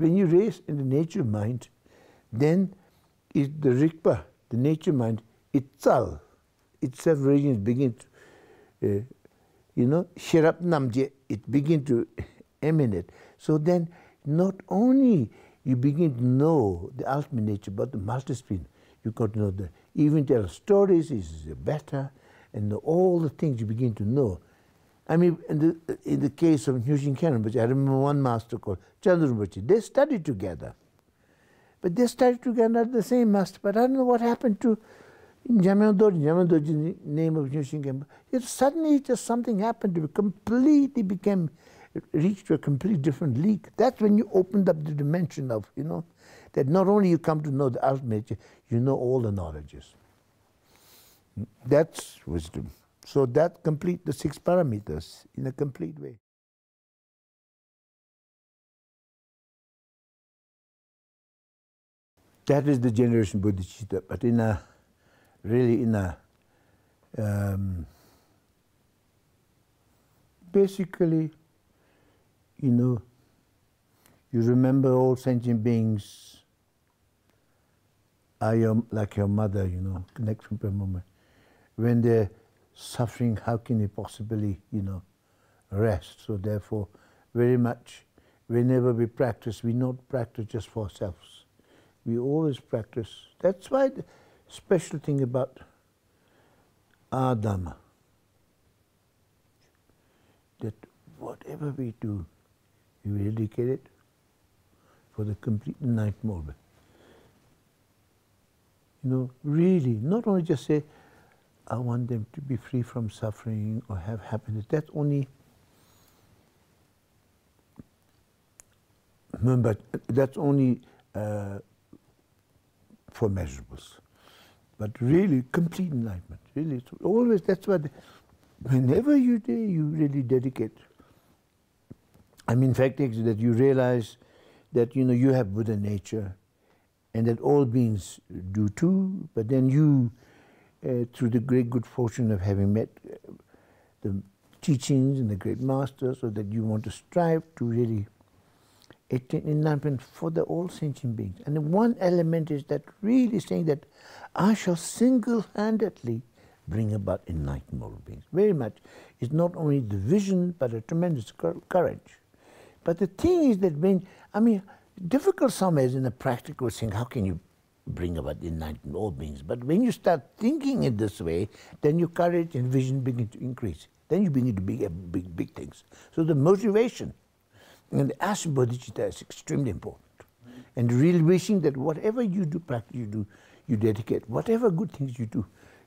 When you raise in the nature mind, then is the Rigpa, the nature mind itself, itself regions begin to, uh, you know, Shirap Namje, it begin to emanate. So then, not only you begin to know the ultimate nature, but the master spin, you got to know the, even tell stories is better, and all the things you begin to know. I mean, in the, in the case of Nyoshul Khen Rinpoche, I remember one master called Chandrinpoche, they studied together. But they studied together the same master, but I don't know what happened to Jamyang Dorji, Dorji, name of Nyoshul Khen Rinpoche. Suddenly just something happened to be completely became, reached to a completely different league. That's when you opened up the dimension of, you know, that not only you come to know the ultimate, you know all the knowledges. That's wisdom. So that complete the six paramitas in a complete way. That is the generation bodhicitta, but in a really in a um, basically, you know, you remember all sentient beings are your, like your mother, you know, connect from a moment. When they're suffering, how can they possibly, you know, rest? So therefore, very much, whenever we practice, we not practice just for ourselves. We always practice. That's why the special thing about our Dhamma, that whatever we do, we dedicate it for the complete ninth movement. You know, really, not only just say, I want them to be free from suffering or have happiness. That's only, remember, that's only uh, four immeasurables. But really, complete enlightenment. Really, always, that's what, whenever you do, you really dedicate. I mean, fact, that you realize that, you know, you have Buddha nature and that all beings do too, but then you uh, through the great good fortune of having met uh, the teachings and the great masters, so that you want to strive to really attain enlightenment for the all sentient beings. And one element is that really saying that I shall single-handedly bring about enlightenment all beings. Very much. It's not only the vision, but a tremendous courage. But the thing is that when, I mean, difficult somewhere in a practical thing, how can you bring about the enlightenment all beings. But when you start thinking in this way, then your courage and vision begin to increase. Then you begin to be big, big things. So the motivation and the asana bodhicitta is extremely important. And really wishing that whatever you do, practice you do, you dedicate. Whatever good things you do,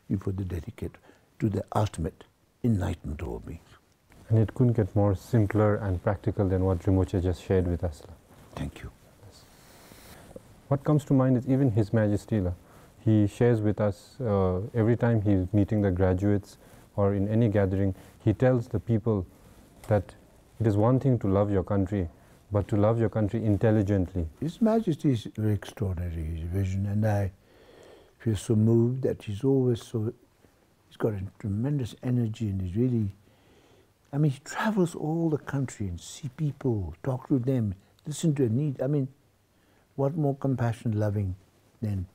you put the dedicate to the ultimate enlightenment of all beings. And it couldn't get more simpler and practical than what Rinpoche just shared with us. Thank you. What comes to mind is even His Majesty. He shares with us uh, every time he's meeting the graduates or in any gathering, he tells the people that it is one thing to love your country, but to love your country intelligently. His Majesty is very extraordinary, his vision, and I feel so moved that he's always so, he's got a tremendous energy and he's really, I mean, he travels all the country and see people, talk to them, listen to their needs. I mean, what more compassion loving than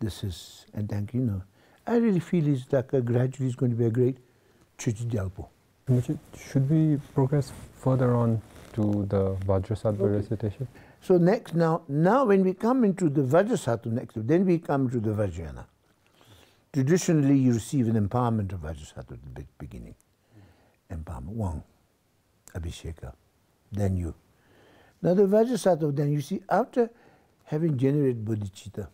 this is? And thank you, know, I really feel he's like a gradually he's going to be a great Chuchi Gyalpo. Should we progress further on to the Vajrasattva okay. recitation? So next, now, now when we come into the Vajrasattva next, then we come to the Vajrayana. Traditionally, you receive an empowerment of Vajrasattva at the beginning. Empowerment, one, Abhisheka, then you. Now the Vajrasattva, then you see, after having generated bodhicitta,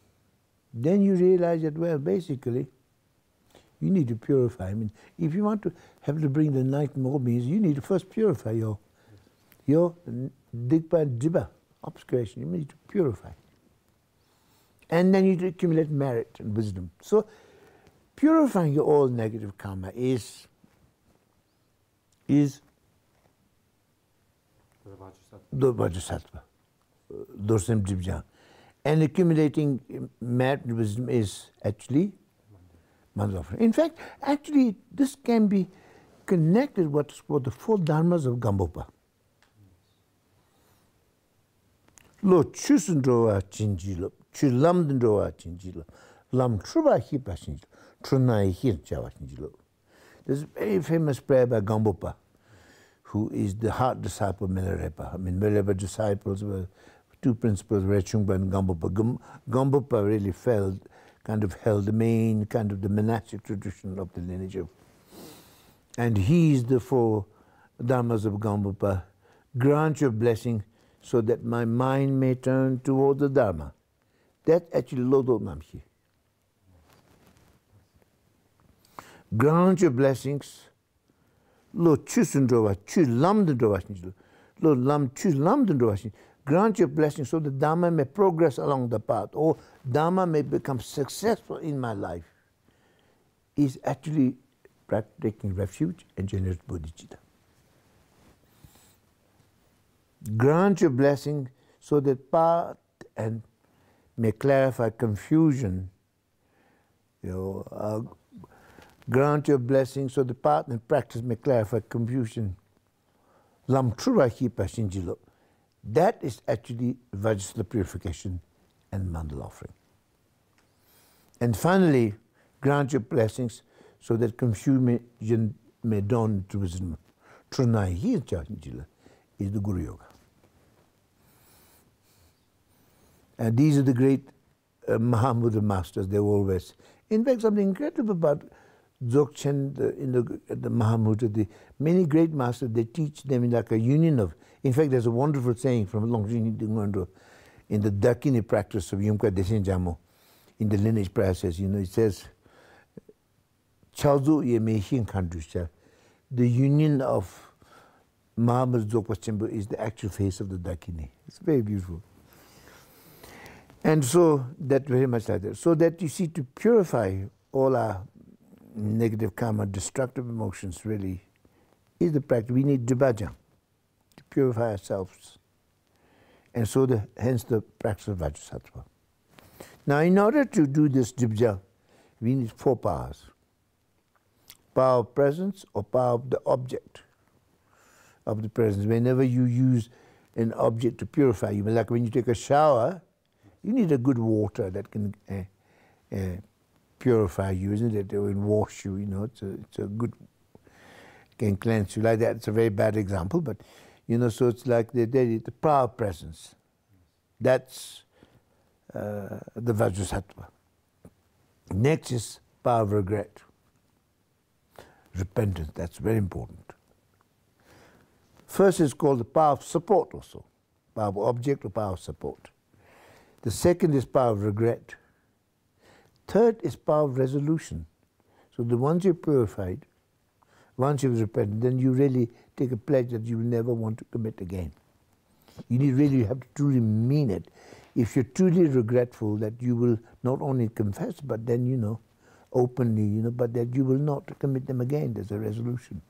then you realize that, well, basically, you need to purify. I mean, if you want to have to bring the night more means, you need to first purify your your digpa jibba, obscuration. You need to purify. And then you accumulate merit and wisdom. So purifying your all negative karma is is the Vajrasattva, Dorsam Jibja. and accumulating merit wisdom is actually Manzafra. In fact, actually, this can be connected with what's called the four dharmas of Gambopa. Lo chusun rowa chinji lo, chu lamdun rowa chinji lo, lam truba hipa chinji lo, trunai hir chawa chinji lo. There's a very famous prayer by Gambopa, who is the heart disciple of Milarepa. I mean, Milarepa disciples were two principles, Rechungpa and Gampopa. Gampopa really felt, kind of held the main kind of the monastic tradition of the lineage of. And he's the four dharmas of Gampopa. Grant your blessing so that my mind may turn toward the Dharma. That actually Lodo Namhi. Grant your blessings. Lo chusundrova, chu lamdendrova, lo lam chu lamdendrova. Grant your blessing so the Dharma may progress along the path, or Dharma may become successful in my life. Is actually taking refuge and generous bodhicitta grant your blessing so that path and may clarify confusion. You know, uh, grant your blessing so the path and practice may clarify confusion. Lam Shinjilo. That is actually Vajrasattva purification and mandal offering. And finally, grant your blessings so that confusion may dawn to wisdom. Trunai is the Guru Yoga. And these are the great uh, Mahamudra masters, they always. In fact, something incredible about Dzogchen in the, at the Mahamudra, the, many great masters, they teach them in like a union of, in fact, there's a wonderful saying from Longzhin Dungwandro in the Dakini practice of Yumka Desen Jamo, in the lineage process, you know, it says, Chaozu ye mehin kandrusha, the union of Mahamudra Dzogpa Chenpo is the actual face of the Dakini. It's very beautiful. And so, that very much like that. So that you see, to purify all our negative karma, destructive emotions really is the practice. We need dibhaja to purify ourselves. And so the, hence the practice of Vajrasattva. Now in order to do this dibhaja, we need four powers. Power of presence or power of the object of the presence. Whenever you use an object to purify you, like when you take a shower, you need a good water that can uh, uh, purify you, isn't it? It will wash you, you know, it's a, it's a good, can cleanse you like that. It's a very bad example, but, you know, so it's like the, the, the power presence. That's uh, the Vajrasattva. Next is power of regret. Repentance, that's very important. First is called the power of support also. Power of object or power of support. The second is power of regret. Third is power of resolution. So the once you're purified, once you've repented, then you really take a pledge that you will never want to commit again. You need really have to truly mean it. If you're truly regretful that you will not only confess, but then you know, openly, you know, but that you will not commit them again. There's a resolution.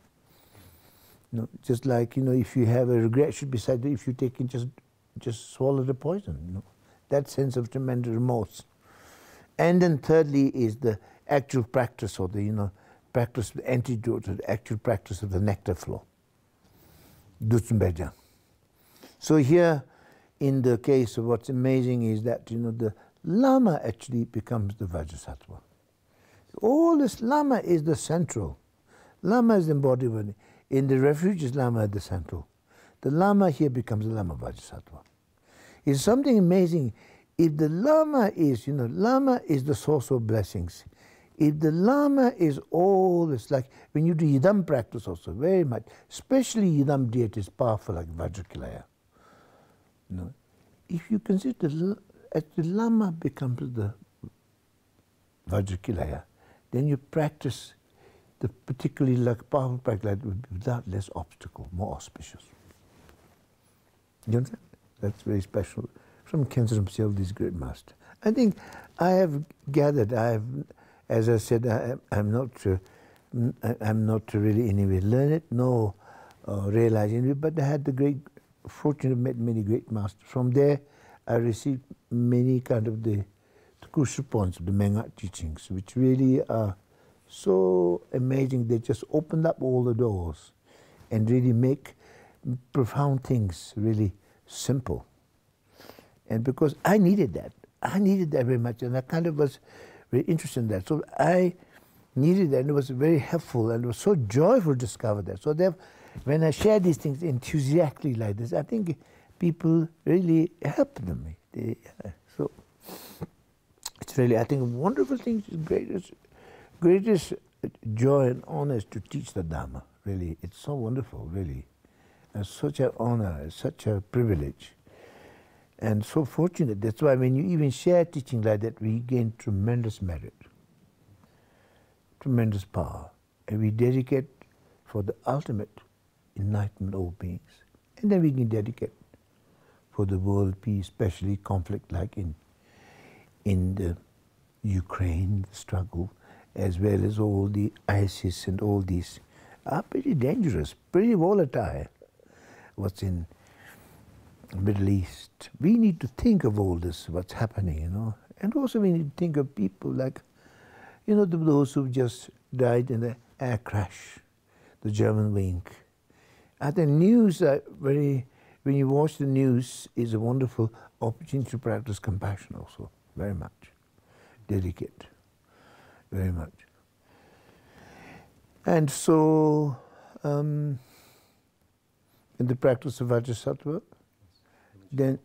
You know, just like you know, if you have a regret, should be said if you take it, just just swallow the poison. You know that sense of tremendous remorse. And then thirdly is the actual practice or the, you know, practice, antidote to the actual practice of the nectar flow. Dutsunbeja. So here, in the case of what's amazing is that, you know, the Lama actually becomes the Vajrasattva. All this Lama is the central. Lama is the embodiment. In the refuges, Lama is the central. The Lama here becomes the Lama Vajrasattva. It's something amazing. If the Lama is, you know, Lama is the source of blessings. If the Lama is all this, like when you do Yidam practice also, very much, especially Yidam deity is powerful like Vajrakilaya. You know, if you consider as the Lama becomes the Vajrakilaya, then you practice the particularly like powerful practice without less obstacle, more auspicious. You understand? That's very special from Khensa himself, this great master. I think I have gathered, I have, as I said, I, am not, uh, I'm not really anyway learned nor uh, realizing it, but I had the great fortune of met many great masters. From there, I received many kind of the, the crucial points of the Mengat teachings, which really are so amazing. They just opened up all the doors and really make profound things really simple. And because I needed that, I needed that very much, and I kind of was very interested in that. So I needed that, and it was very helpful, and it was so joyful to discover that. So when I share these things enthusiastically like this, I think people really help them. They, uh, so it's really, I think, wonderful thing. Greatest, greatest joy and honor is to teach the Dharma. Really, it's so wonderful. Really, it's such an honor, it's such a privilege, and so fortunate. That's why when you even share teaching like that, we gain tremendous merit, tremendous power, and we dedicate for the ultimate enlightenment of beings, and then we can dedicate for the world peace, especially conflict like in in the Ukraine the struggle, as well as all the ISIS and all these are pretty dangerous, pretty volatile. What's in Middle East. We need to think of all this, what's happening, you know. And also we need to think of people like, you know, those who just died in the air crash, the German wing. And the news are very, when you watch the news, is a wonderful opportunity to practice compassion also, very much. Dedicate, very much. And so, um, in the practice of Vajrasattva, then.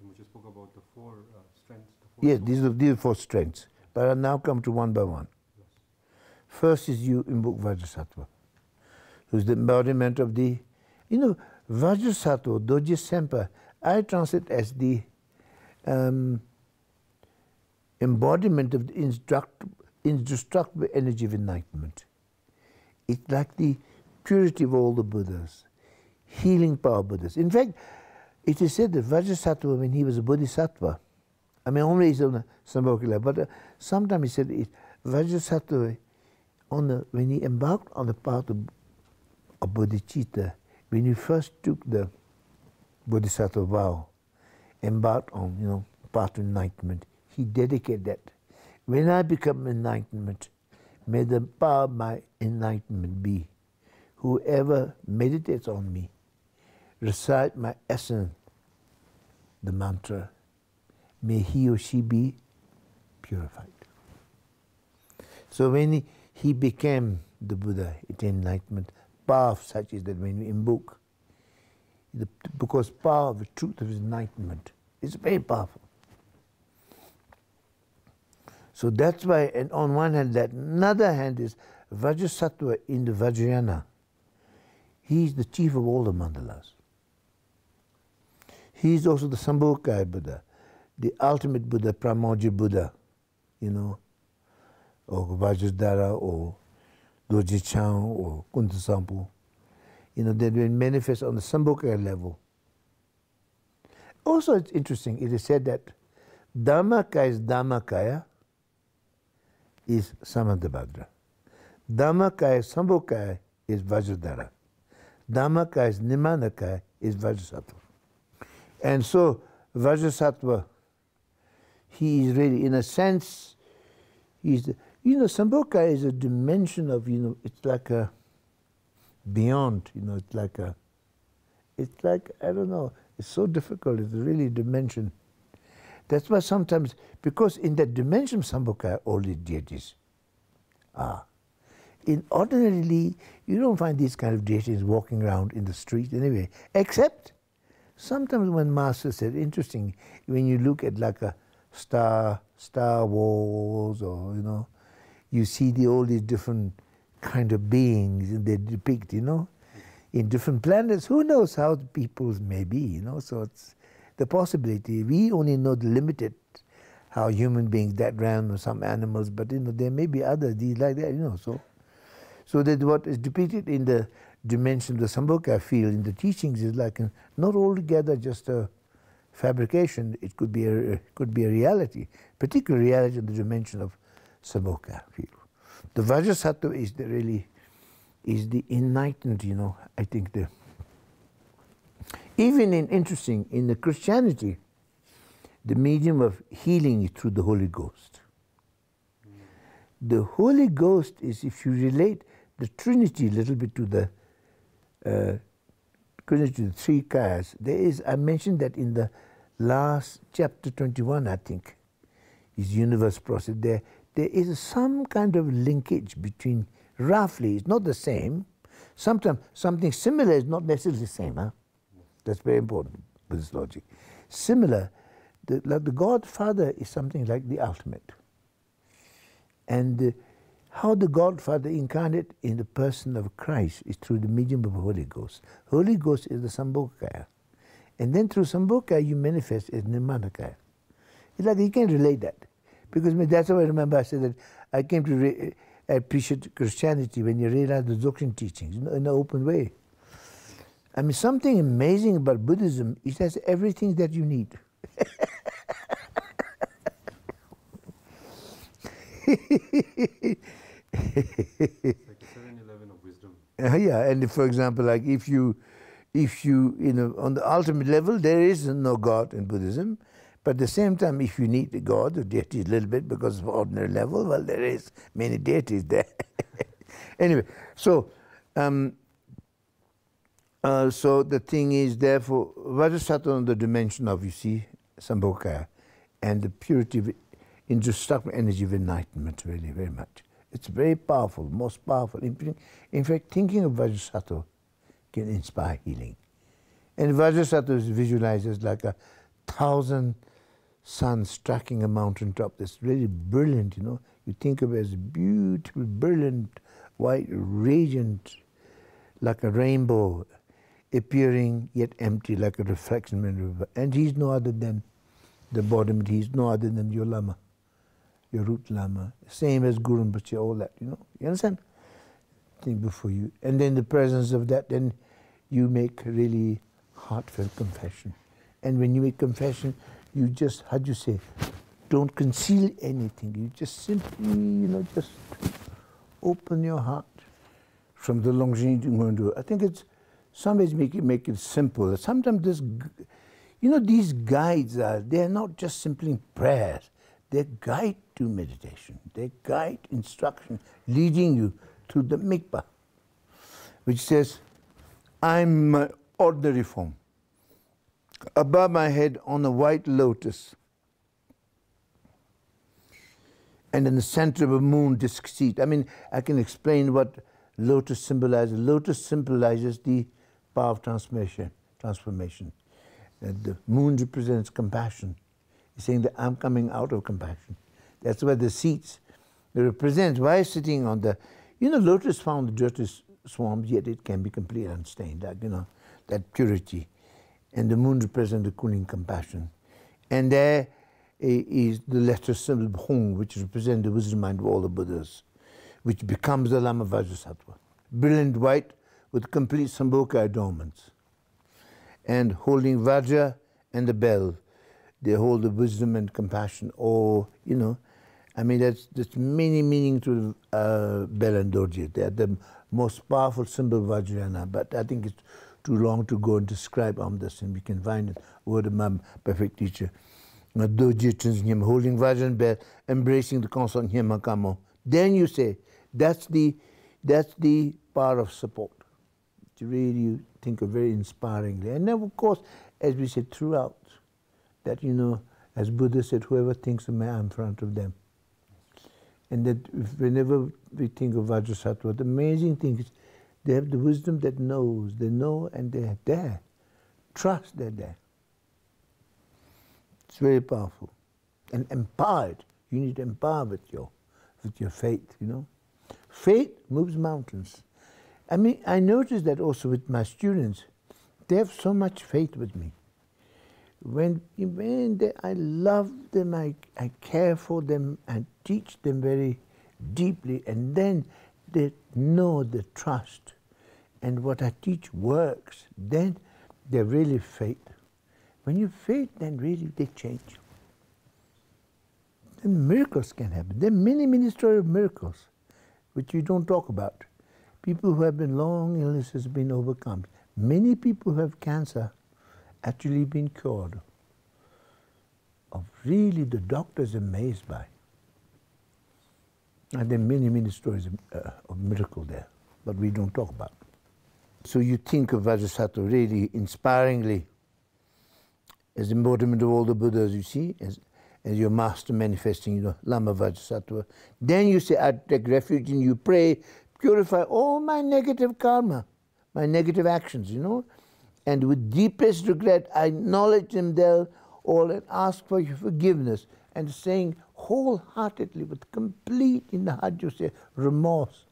We just spoke about the four uh, strengths. The four yes, these are, these are four strengths. But I'll now come to one by one. Yes. First is you invoke Vajrasattva, who's the embodiment of the, you know, Vajrasattva, Dorje Sempa, I translate as the um, embodiment of the indestructible energy of enlightenment. It's like the purity of all the Buddhas, healing power Buddhas. In fact, it is said that Vajrasattva, when he was a bodhisattva, I mean, only he's on the Sambhogila, but uh, sometimes he said it, Vajrasattva, on the, when he embarked on the path of, of bodhicitta, when he first took the bodhisattva vow, embarked on, you know, path of enlightenment, he dedicated that. When I become enlightenment, may the power of my enlightenment be. Whoever meditates on me, recite my essence, the mantra, may he or she be purified. So when he, became the Buddha, it enlightenment, power such is that when we invoke, the, because power of the truth of his enlightenment is very powerful. So that's why, and on one hand, that another hand is Vajrasattva in the Vajrayana. He is the chief of all the mandalas. He is also the Sambhogakaya Buddha, the ultimate Buddha, primordial Buddha, you know, or Vajradhara, or Dorje Chang, or Kuntuzangpo. You know, been manifest on the Sambhogakaya level. Also, it's interesting, it is said that Dhammakaya is Dhammakaya, is Samantabhadra. Dhammakaya, Sambhogakaya is Vajradhara. Dhammakaya, Nirmanakaya is Vajrasattva. And so Vajrasattva, he is really, in a sense, he's, the, you know, Sambhogakaya is a dimension of, you know, it's like a beyond, you know, it's like a, it's like, I don't know, it's so difficult, it's really a dimension. That's why sometimes, because in that dimension of Sambhogakaya, all the deities are. In ordinarily, you don't find these kind of deities walking around in the street anyway, except Sometimes when Master said, interesting, when you look at like a star, Star Wars, or you know, you see the all these different kind of beings they depict, you know, in different planets. Who knows how the peoples may be, you know? So it's the possibility. We only know the limited how human beings that realm or some animals, but you know there may be others these like that, you know. So, so that what is depicted in the dimension of the Sambhogakaya field in the teachings is like not altogether just a fabrication. It could be a could be a reality, particular reality in the dimension of Sambhogakaya field. The Vajrasattva is the really is the enlightened. You know, I think the even in interesting in the Christianity, the medium of healing is through the Holy Ghost. The Holy Ghost is if you relate the Trinity a little bit to the uh, to the three kayas, there is, I mentioned that in the last chapter 21, I think, is universe process. There, there is some kind of linkage between, roughly, it's not the same. Sometimes something similar is not necessarily the same. Huh? That's very important, Buddhist logic. Similar, the, like the Godfather is something like the ultimate. And uh, how the Godfather incarnate in the person of Christ is through the medium of the Holy Ghost. Holy Ghost is the Sambhogakaya. And then through Sambhogakaya you manifest as Nirmanakaya. It's like you can't relate that. Because that's how I remember I said that I came to re- uh, appreciate Christianity when you realize the Dzogchen teachings in an open way. I mean, something amazing about Buddhism, it has everything that you need. Uh, yeah, and for example, like if you, if you, you know, on the ultimate level, there is no God in Buddhism, but at the same time, if you need a God or deity a little bit because of ordinary level, well, there is many deities there. anyway, so, um, uh, so the thing is, therefore, Vajrasattva on the dimension of, you see, Sambhogakaya, and the purity of indestructible energy of enlightenment, really, very much. It's very powerful, most powerful. In, fact, thinking of Vajrasattva can inspire healing. And Vajrasattva is visualized as like a thousand suns striking a mountain top. That's really brilliant, you know. You think of it as beautiful, brilliant, white, radiant, like a rainbow, appearing yet empty, like a reflection in a river. And he's no other than the bottom, he's no other than your Lama your root lama, same as Guru Rinpoche, all that, you know. You understand? Think before you. And then the presence of that, then you make really heartfelt confession. And when you make confession, you just, how do you say, don't conceal anything. You just simply, you know, just open your heart from the longitude to I think it's, some ways make it, make it simple. Sometimes this, you know, these guides are, they're not just simply prayers. They guide to meditation. They guide instruction, leading you to the mikpa, which says, I'm my ordinary form. Above my head on a white lotus, and in the center of a moon disk seat. I mean, I can explain what lotus symbolizes. Lotus symbolizes the power of transformation. Transformation. And the moon represents compassion. He's saying that I'm coming out of compassion. That's why the seats represent. Why sitting on the, you know, lotus found the dirtiest swamps, yet it can be completely unstained. That you know, that purity, and the moon represents the cooling compassion, and there is the letter symbol Hong, which represents the wisdom mind of all the Buddhas, which becomes the Lama Vajrasattva. Brilliant white with complete Sambhogakaya adornments, and holding Vajra and the bell they hold the wisdom and compassion, or, you know, I mean, that's many meaning to uh, Bell and Dorje. They're the most powerful symbol of Vajrayana, but I think it's too long to go and describe Amdas, and we can find it, word of my perfect teacher. Dorje holding Vajra and Bell, embracing the constant Nyamakamo. Then you say, that's the, that's the power of support. To really think of very inspiringly. And then, of course, as we said throughout, that, you know, as Buddha said, whoever thinks of me, I'm in front of them. And that whenever we think of Vajrasattva, the amazing thing is they have the wisdom that knows. They know and they're there. Trust they're there. It's very powerful. And empowered. You need to empower with your, with your faith, you know. Faith moves mountains. I mean, I notice that also with my students. They have so much faith with me when, when they, I love them, I, I care for them, and teach them very deeply, and then they know the trust, and what I teach works, then they really faith. When you faith, then really they change. Then miracles can happen. There are many, many stories of miracles which you don't talk about. People who have been long illnesses been overcome. Many people who have cancer actually been cured. Of really the doctor's amazed by. And there are many, many stories of, uh, of miracle there, but we don't talk about. So you think of Vajrasattva really inspiringly, as embodiment of all the Buddhas, you see, as, as your master manifesting, you know, Lama Vajrasattva. Then you say, I take refuge in you, pray, purify all my negative karma, my negative actions, you know. And with deepest regret, I acknowledge them there all and ask for your forgiveness. And saying wholeheartedly, with complete, in the heart, you say, remorse.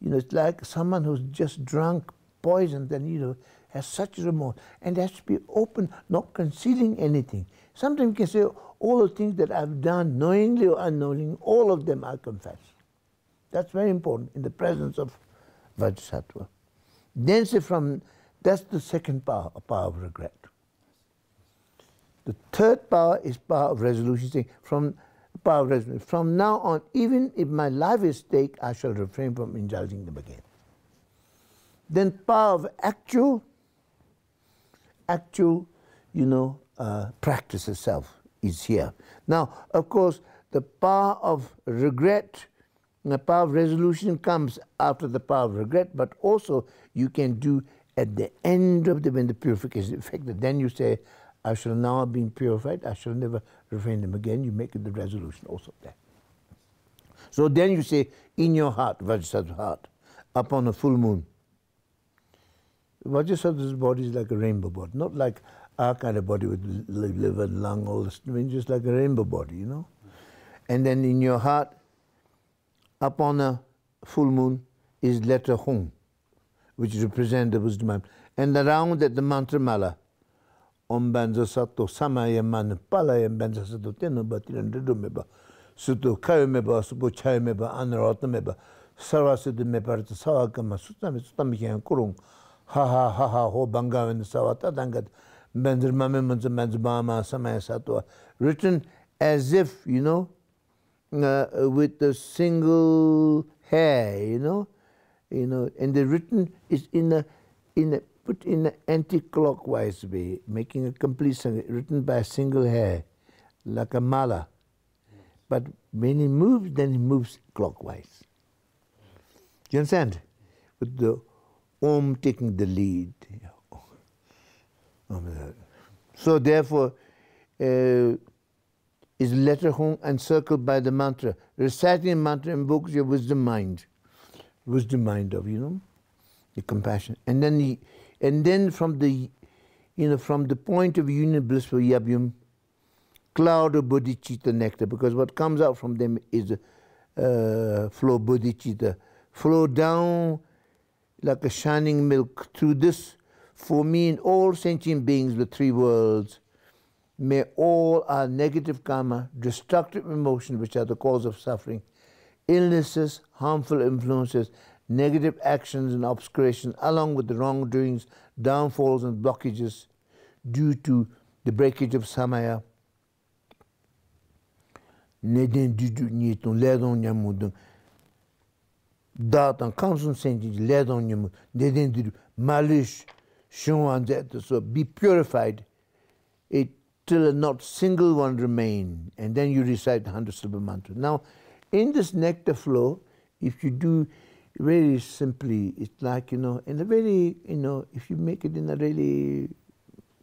You know, it's like someone who's just drunk poison, then, you know, has such remorse. And has to be open, not concealing anything. Sometimes you can say, all the things that I've done, knowingly or unknowingly, all of them I confess. That's very important in the presence of Vajrasattva. Then say from, that's the second power, a power of regret. The third power is power of resolution, saying from power of resolution, from now on, even if my life is stake, I shall refrain from indulging them again. Then power of actual, actual, you know, uh, practice itself is here. Now, of course, the power of regret, the power of resolution comes after the power of regret, but also you can do at the end of the when the purification is effected. Then you say, I shall now have been purified, I shall never refrain them again. You make the resolution also there. So then you say, in your heart, Vajrasattva's heart, upon a full moon. Vajrasattva's body is like a rainbow body, not like our kind of body with liver, and lung, all this, mean, just like a rainbow body, you know. And then in your heart, upon a full moon, is letter Hum, which represent the wisdom and around that the mantra mala om banzo sato samaya man pala yam banzo sato tenu batiran dedu meba sutu kayo meba supo chayo meba anarata meba sarva sutu meba rita sawa kama sutami sutami kyan kurung ha ha ha ha ho banga venda sawa ta dangat banzo mame manzo banzo bama samaya sato written as if you know uh, with a single hair you know you know, and the written is in a, in a, put in an anti-clockwise way, making a complete sentence, written by a single hair, like a mala. But when he moves, then he moves clockwise. Do you understand? With the Om taking the lead. So therefore, uh, is letter home encircled by the mantra. Reciting the mantra invokes your wisdom mind, wisdom mind of you know, the compassion, and then the, and then from the, you know, from the point of union blissful yabum, cloud of bodhicitta nectar, because what comes out from them is uh, flow bodhicitta, flow down like a shining milk through this. For me and all sentient beings, the three worlds, may all our negative karma, destructive emotions which are the cause of suffering, illnesses, harmful influences, negative actions and obscuration, along with the wrongdoings, downfalls and blockages due to the breakage of samaya. Neden düdü niyetun, ledon yamudun. Dağıtan kamsun senci, ledon yamudun. Neden düdü, malish, shunwan zetu, so be purified. It till not single one remain. And then you recite the 100 syllable mantra. Now, in this nectar flow, if you do very simply, it's like, you know, in a very, you know, if you make it in a really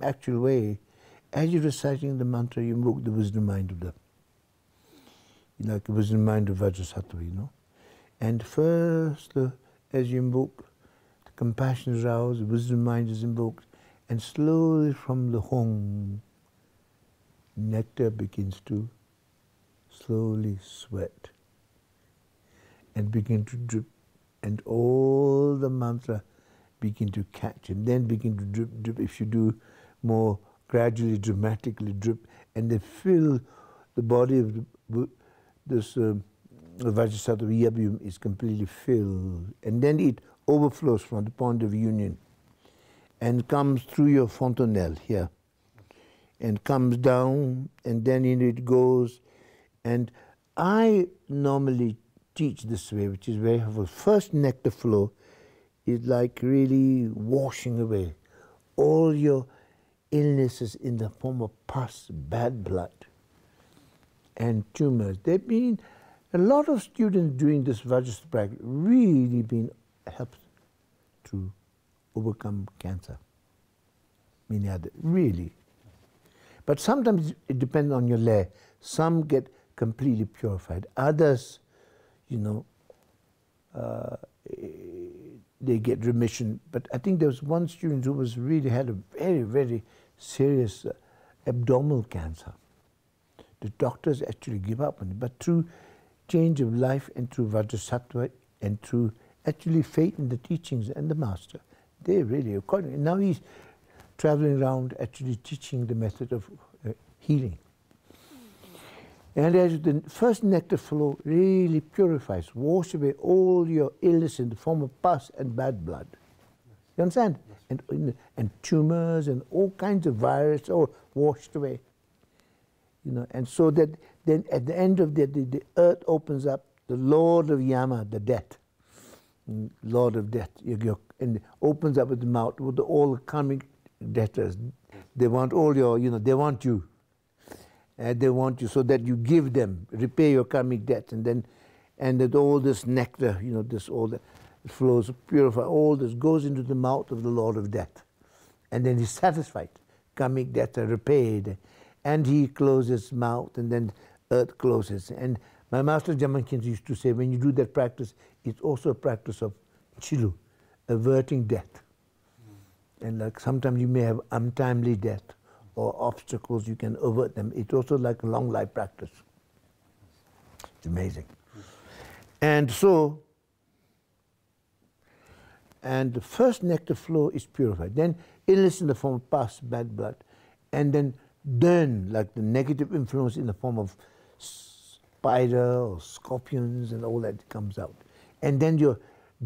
actual way, as you're reciting the mantra, you invoke the wisdom mind of the, like the wisdom mind of Vajrasattva, you know. And first, uh, as you invoke the compassion is aroused, wisdom mind is invoked, and slowly from the home, nectar begins to slowly sweat and begin to drip, and all the mantra begin to catch and then begin to drip, drip. If you do more gradually, dramatically drip, and they fill the body of the, this uh, Vajrasattva Yabum is completely filled, and then it overflows from the point of union and comes through your fontanelle here and comes down and then in it goes. And I normally teach this way which is very helpful. First nectar flow is like really washing away all your illnesses in the form of pus, bad blood and tumors. They've been a lot of students doing this practice really been helped to overcome cancer. Many other, really. But sometimes it depends on your layer. Some get completely purified. Others, you know, uh, they get remission. But I think there was one student who was really had a very, very serious uh, abdominal cancer. The doctors actually give up on it. But through change of life and through Vajrasattva and through actually faith in the teachings and the master, they really, according, now he's traveling around actually teaching the method of uh, healing. And as the first nectar flow really purifies, wash away all your illness in the form of pus and bad blood. You understand? Yes. And, and tumors and all kinds of viruses are washed away. You know, and so that then at the end of the the, the earth opens up, the Lord of Yama, the death, mm, Lord of death, and opens up its mouth with all the coming debtors. They want all your, you know, they want you uh, they want you so that you give them, repay your karmic debt, and then, and that all this nectar, you know, this all that flows, purify, all this goes into the mouth of the Lord of Death, and then he's satisfied, karmic debt are repaid, and he closes mouth, and then earth closes. And my master Jamyang Khyentse used to say, when you do that practice, it's also a practice of chilu, averting death. Mm. And like sometimes you may have untimely death or obstacles, you can avert them. It's also like a long life practice. It's amazing. And so, and the first nectar flow is purified. Then illness in the form of past bad blood. And then then like the negative influence in the form of spider or scorpions and all that comes out. And then your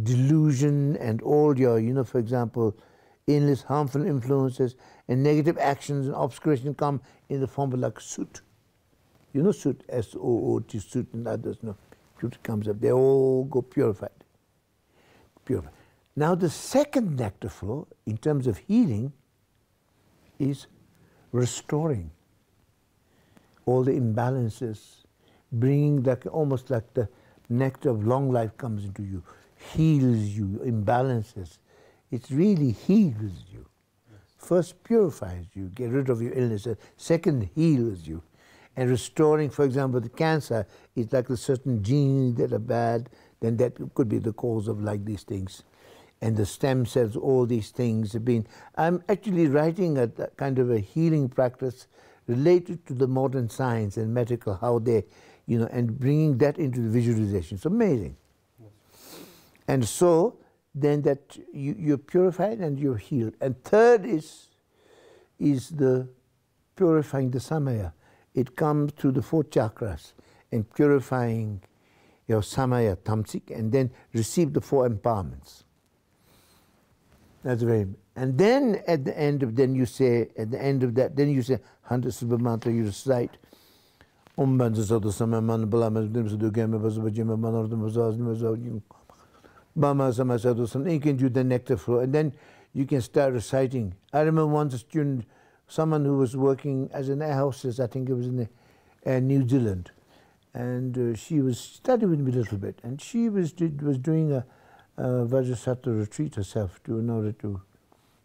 delusion and all your, you know, for example, endless harmful influences and negative actions and obscuration come in the form of like soot. You know soot, S-O-O-T, soot and others, no, soot comes up. They all go purified. Purified. Now the second nectar flow, in terms of healing, is restoring all the imbalances, bringing like almost like the nectar of long life comes into you, heals you, imbalances, it really heals you. First purifies you, get rid of your illness. Second heals you. And restoring, for example, the cancer is like a certain genes that are bad, then that could be the cause of like these things. And the stem cells, all these things have been. I'm actually writing a, a kind of a healing practice related to the modern science and medical, how they, you know, and bringing that into the visualization. It's amazing. Yes. And so then that you, you're purified and you're healed. And third is, is the purifying the samaya. It comes through the four chakras and purifying your samaya, tamsik, and then receive the four empowerments. That's very, and then at the end of, then you say, at the end of that, then you say, Hunter Subhamanta, you recite, Om Banza Sada Samaya Man Balama Dimsa Dugama Bazabajima Manardam Bazaz Nimazal Bama Samasadusam, you can do the nectar flow, and then you can start reciting. I remember once a student, someone who was working as an air hostess, I think it was in the, uh, New Zealand, and uh, she was studying with me a little bit, and she was did, was doing a, a Vajrasattva retreat herself to in order to,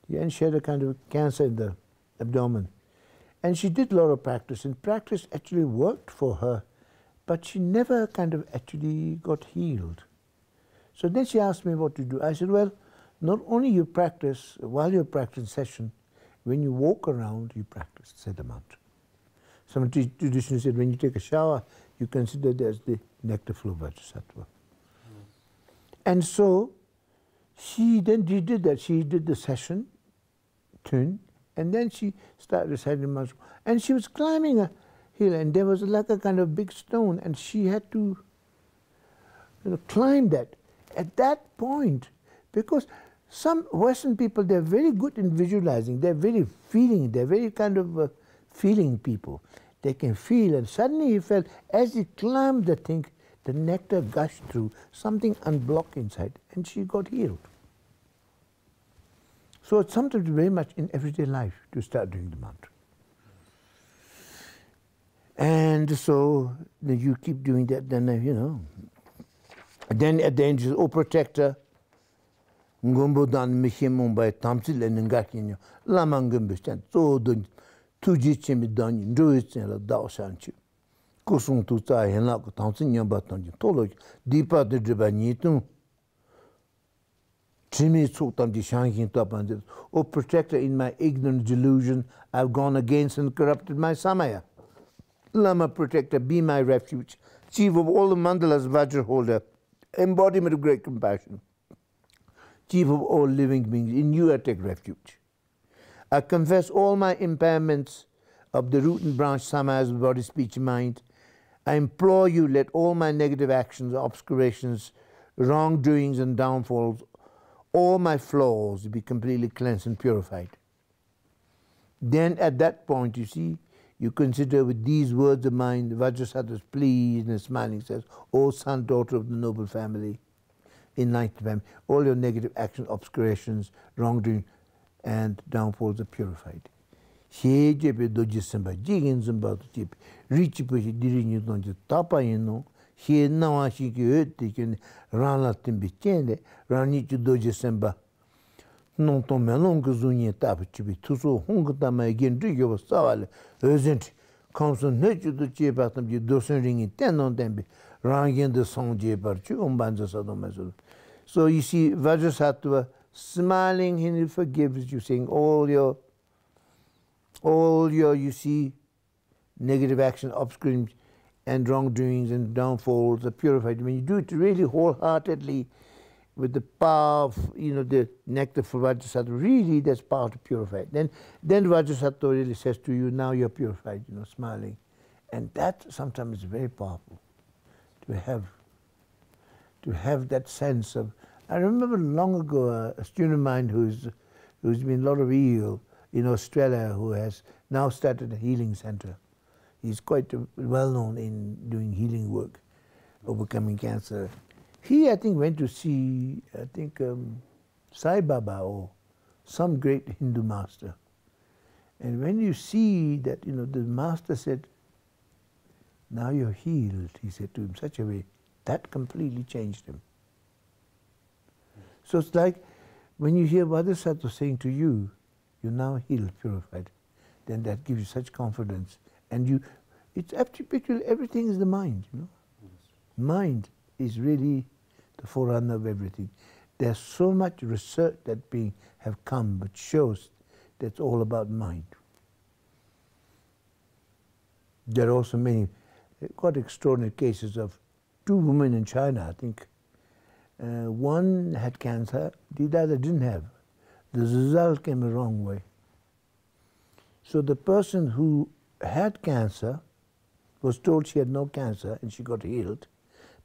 yeah, and she had a kind of cancer in the abdomen, and she did a lot of practice, and practice actually worked for her, but she never kind of actually got healed. So then she asked me what to do. I said, well, not only you practice, while you're practicing session, when you walk around, you practice, said the mantra. Some tradition said when you take a shower, you consider there's the nectar flow Vajrasattva. Mm. And so she then she did that. She did the session, tune, and then she started reciting mantra. And she was climbing a hill, and there was like a kind of big stone, and she had to you know, climb that at that point, because some Western people, they're very good in visualizing, they're very feeling, they're very kind of uh, feeling people. They can feel, and suddenly he felt, as he climbed the thing, the nectar gushed through, something unblocked inside, and she got healed. So it's something very much in everyday life to start doing the mantra. And so you keep doing that, then, uh, you know, then at the end is o oh, protector. Ngumbu dan mihim mumbai tamsi le ningar kinyo lama ngombo chan tso do tuji chimi dan ndoyi chen la dao shan chi. Kusung tu tsa hen la ko tamsi nyamba tan ji tolo dipa de driba ni tu. Chimi tsuk tam ji shan kin ta pan de. O protector in my ignorant delusion i've gone against and corrupted my samaya. Lama protector be my refuge. Chief of all the mandalas vajra holder. Embodiment of great compassion. Chief of all living beings, in you I take refuge. I confess all my impairments of the root and branch samayas of body, speech, mind. I implore you, let all my negative actions, obscurations, wrongdoings, and downfalls, all my flaws be completely cleansed and purified. Then at that point, you see, you consider with these words of mine, Vajrasattva is pleased and smiling says, O son, daughter of the noble family, enlightened family, all your negative actions, obscurations, wrongdoing, and downfalls are purified. She jebe doji samba, jigin samba to jebe, richi poshi diri nyu tonji tapa yinu, she nawa shiki ötti kini rana timbi chende, rani chu doji samba, nōng tō mē nōng kī zū nye tāpa chibi, tū sō hōng kī tā mā yī gīn rī gyōba sāwa lī, ō zhīn chī, kāng sō nē chū tō chī pā tam chī, dō sōn rīngi tēn nōng tēn bī, rāng gīn tō sōng chī pā chī, ōng bān chā sā tō mē sō. So you see, Vajra Sattva, smiling, he forgives you, saying all your, all your, you see, negative action, obscurings, and wrongdoings and downfalls are purified. When you do it really wholeheartedly, with the power of, you know, the nectar for Vajrasattva, really that's power to purify. Then, then Vajrasattva really says to you, now you're purified, you know, smiling. And that sometimes is very powerful to have, to have that sense of I remember long ago a, a student of mine who's, who's been a lot of ill in Australia who has now started a healing center. He's quite well known in doing healing work, overcoming cancer. He, I think, went to see, I think, um, Sai Baba or some great Hindu master. And when you see that, you know, the master said, now you're healed, he said to him, such a way, that completely changed him. So it's like when you hear Bodhisattva saying to you, you're now healed, purified, then that gives you such confidence. And you, it's actually, everything is the mind, you know. Yes. Mind is really the forerunner of everything. There's so much research that being have come but shows that it's all about mind. There are also many quite extraordinary cases of two women in China, I think, uh, one had cancer, the other didn't have. The result came the wrong way. So the person who had cancer was told she had no cancer and she got healed.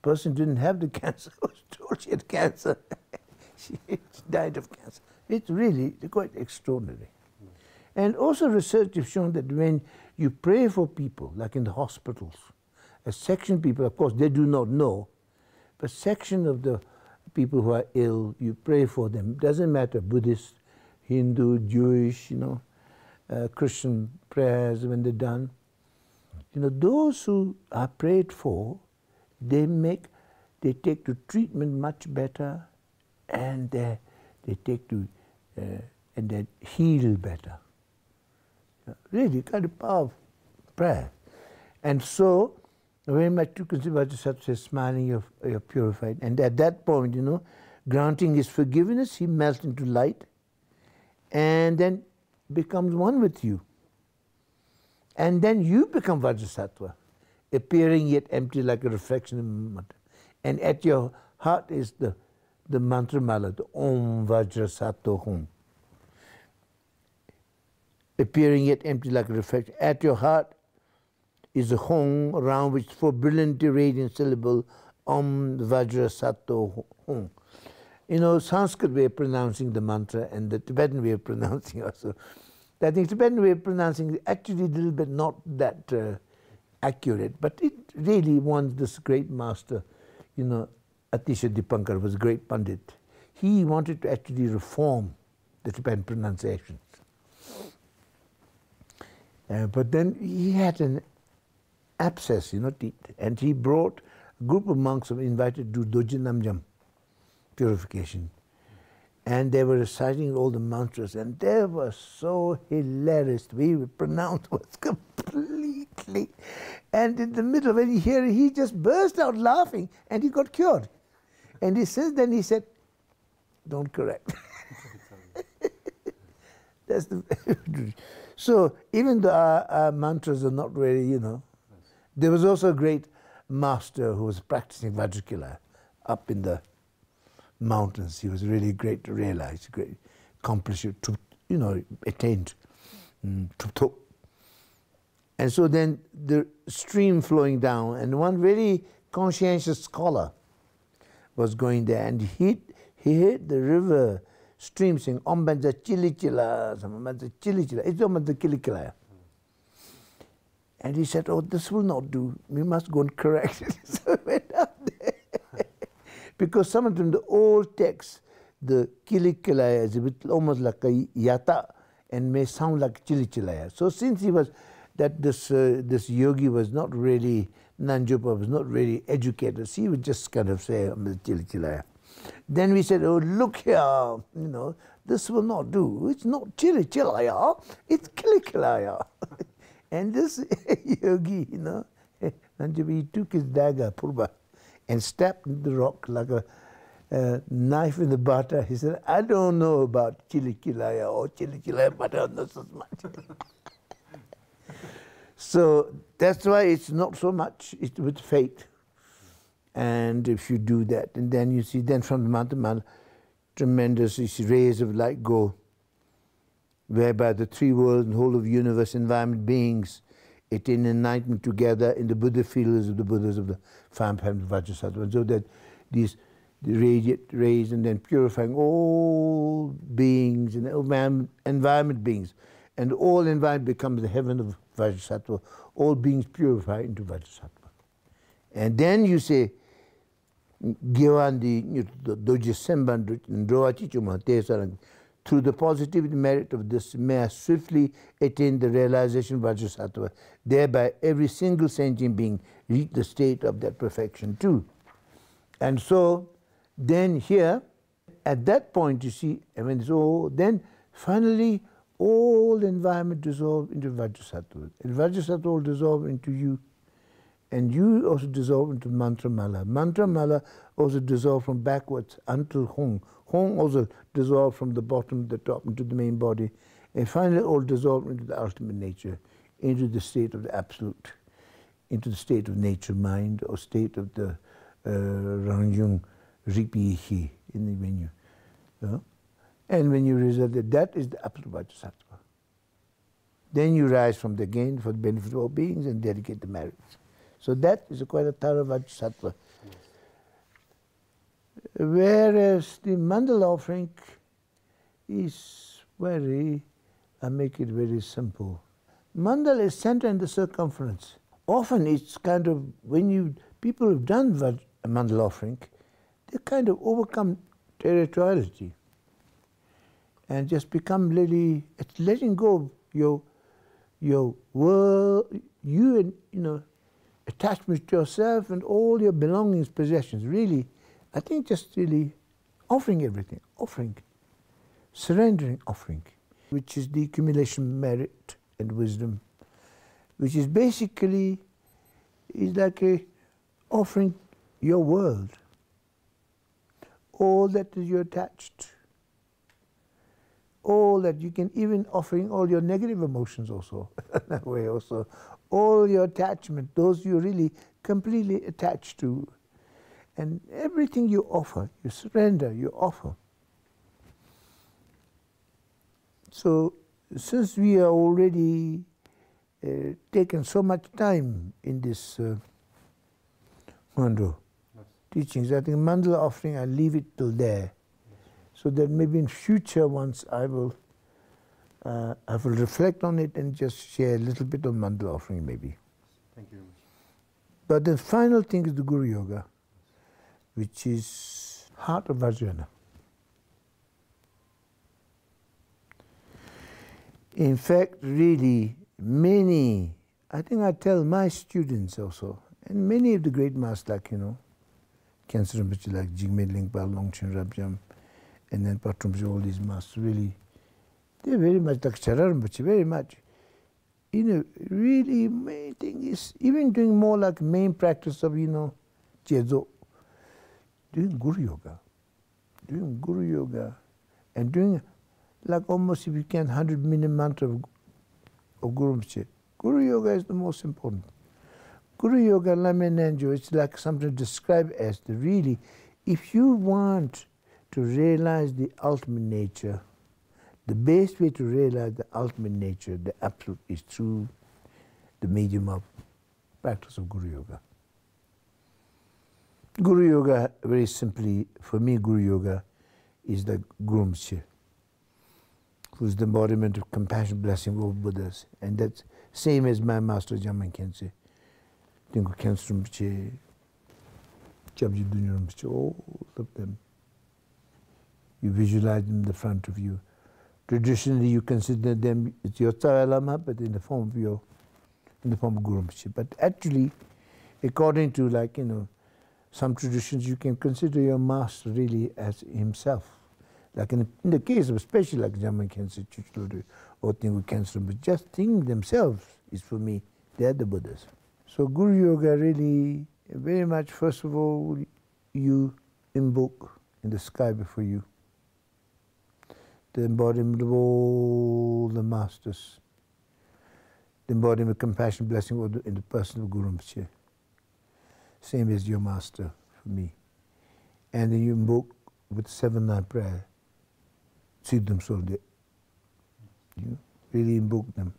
Person didn't have the cancer was told she had cancer. she died of cancer. It's really quite extraordinary. And also research has shown that when you pray for people, like in the hospitals, a section people, of course, they do not know, but section of the people who are ill, you pray for them. Doesn't matter, Buddhist, Hindu, Jewish, you know, uh, Christian prayers when they're done. You know, those who are prayed for, they make, they take to treatment much better, and they, they take to, uh, and they heal better. Really, kind of powerful prayer. And so, much to consider yourself as smiling, you're, you're purified. And at that point, you know, granting his forgiveness, he melts into light and then becomes one with you. And then you become Vajrasattva, appearing yet empty like a reflection of mantra. And at your heart is the, the mantra mala, the Om Vajrasattva Hum. Appearing yet empty like a reflection. At your heart is a Hong around which four brilliantly radiant syllable Om Vajra Sato Hong. You know, Sanskrit way of pronouncing the mantra and the Tibetan way of pronouncing also. I think Tibetan way of pronouncing is actually a little bit not that uh, accurate, but it really wants this great master, you know, Atisha Dipankar was a great Pandit. He wanted to actually reform the Tibetan pronunciations. Uh, but then he had an abscess, you know. And he brought a group of monks who invited to Doji Namjam purification. and they were reciting all the mantras, and they were so hilarious. We pronounced was completely, and in the middle when he heard it, he just burst out laughing, and he got cured. And he since then he said, "Don't correct." That's the so even though our, our mantras are not really, you know. There was also a great master who was practicing Vajrakila up in the mountains. He was really great to realize, great accomplished, to, you know, attained mm, And so then the stream flowing down, and one very conscientious scholar was going there, and he he hit the river stream saying Om Banza Chili Chila, Chili Chila, it's Om Banza Chili Chila. And he said, Oh, this will not do. We must go and correct it. so we went up there. because some of them, the old texts, the Kilikilaya is a bit almost like a yata and may sound like Chilichilaya. So since he was, that this, uh, this yogi was not really, Nanjupa was not really educated, so he would just kind of say, Chilichilaya. Then we said, oh, look here, you know, this will not do. It's not Chilichilaya, it's Kilikilaya. And this yogi, you know, Nanjabi, he took his dagger, Purba, and stabbed the rock like a knife in the butter. He said, I don't know about chili kilaya or chili kilaya, but I know so much. So that's why it's not so much it's with fate. And if you do that, and then you see, then from the mountain, tremendous rays of light go whereby the three worlds and whole of universe environment beings attain enlightenment together in the Buddha fields of the Buddhas of the five family Vajrasattva. So that these the radiant rays and then purifying all beings and all environment beings. And all environment becomes the heaven of Vajrasattva. All beings purify into Vajrasattva. And then you say, Tesarang through the positive merit of this may I swiftly attain the realization of Vajrasattva. Thereby, every single sentient being reach the state of that perfection too. And so, then here, at that point, you see, I mean, so then finally, all the environment dissolve into Vajrasattva. And Vajrasattva will dissolve into you. And you also dissolve into Mantra Mala. Mantra Mala also dissolve from backwards until Hong. Hong also dissolve from the bottom to the top into the main body, and finally all dissolve into the ultimate nature, into the state of the absolute, into the state of nature mind or state of the uh, Rangyung Ripi in the menu. You And when you realize that that is the absolute Vajrasattva, then you rise from the gain for the benefit of all beings and dedicate the merits. So that is quite a thorough Vajrasattva. Whereas the mandala offering is very, I make it very simple. Mandala is center in the circumference. Often it's kind of, when you, people have done a mandala offering, they kind of overcome territoriality and just become really, it's letting go of your, your world, you and, you know, attachment to yourself and all your belongings, possessions, really I think just really offering everything, offering, surrendering, offering, which is the accumulation merit and wisdom, which is basically is like a offering your world, all that is you're attached, all that you can even offering all your negative emotions also, that way also, all your attachment, those you really completely attached to, and everything you offer, you surrender, you offer. So, since we are already uh, taken so much time in this uh, Mandro yes. teachings, I think mandala offering, I leave it till there. So that maybe in future once I will uh, I will reflect on it and just share a little bit of mandala offering maybe. Thank you very much. But the final thing is the Guru Yoga which is heart of Vajrayana. In fact, really, many, I think I tell my students also, and many of the great masters, like, you know, Khyentse Rinpoche, like Jigme Lingpa, Longchen Rabjam, and then apart from all these masks, really, they're very much, very much. You know, really main thing is even doing more like main practice of, you know, jezo, doing guru yoga, doing guru yoga, and doing like almost if you can 100 minute mantra of, of guru mche Guru yoga is the most important. Guru yoga, Lama Nanjo, it's like something to describe as the really, if you want to realize the ultimate nature, the best way to realize the ultimate nature, the absolute, is through the medium of practice of Guru Yoga. Guru Yoga, very simply, for me, Guru Yoga is the Guru Mche, who's the embodiment of compassion, blessing over Buddhas. And that's same as my master Jamyang Khyentse. All of them. You visualize them in the front of you. Traditionally, you consider them, it's your Tsara Lama, but in the form of your, in the form of Guru Rinpoche. But actually, according to like, you know, some traditions, you can consider your master really as himself. Like in the, in the case of especially like Jamyang Khyentse, Chuchuluri, or Dilgo Khyentse, but just thinking themselves is for me, they're the Buddhas. So Guru Yoga really, very much, first of all, you invoke in the sky before you the embodiment of all the masters, the embodiment of compassion, blessing in the person of Guru Rinpoche same as your master for me. And then you invoke with seven line prayer, Siddham Solde. You really invoke them.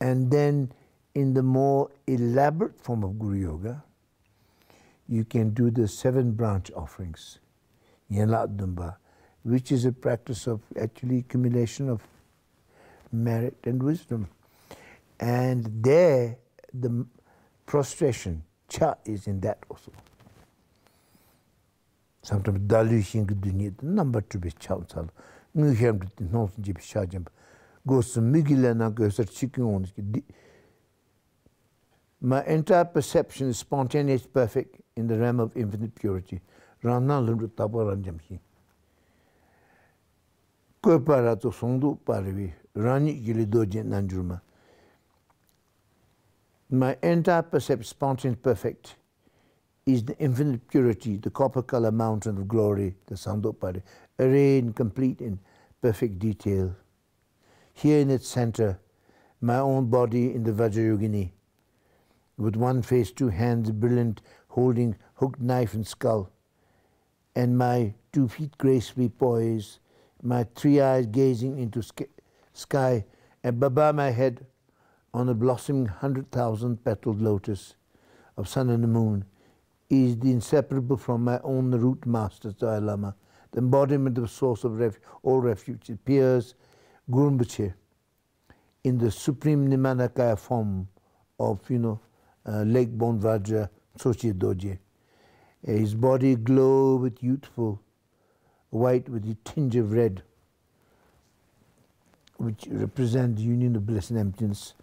And then in the more elaborate form of Guru Yoga, you can do the seven branch offerings, Yanlat Dumba, which is a practice of actually accumulation of merit and wisdom. And there, the prostration, cha, is in that also. Sometimes, dalu shingi dunyi, the number two be cha, utsal, Ngu hem tu ti nonsu jibi sha jimba. Gosu migila na gosar chikin onus ki. My entire perception is spontaneous, perfect, in the realm of infinite purity. Rana lundu tabo ranjam shingi. Para to sondu parvi. Gili doje nanjurma. my entire perception, spontaneous, perfect, is the infinite purity, the copper color mountain of glory, the Sandopari, arrayed in complete in perfect detail. Here in its center, my own body in the Vajrayogini, with one face, two hands, brilliant, holding hooked knife and skull, and my two feet gracefully poised, my three eyes gazing into sky, and above my head, on a blossoming hundred thousand petaled lotus of sun and the moon is the inseparable from my own root master, Dalai Lama, the embodiment of source of all refuge. It appears Gurumbache in the supreme Nirmanakaya form of, you know, uh, Lake Born Vajra Sochi Doje. His body glow with youthful white with a tinge of red, which represent the union of bliss and emptiness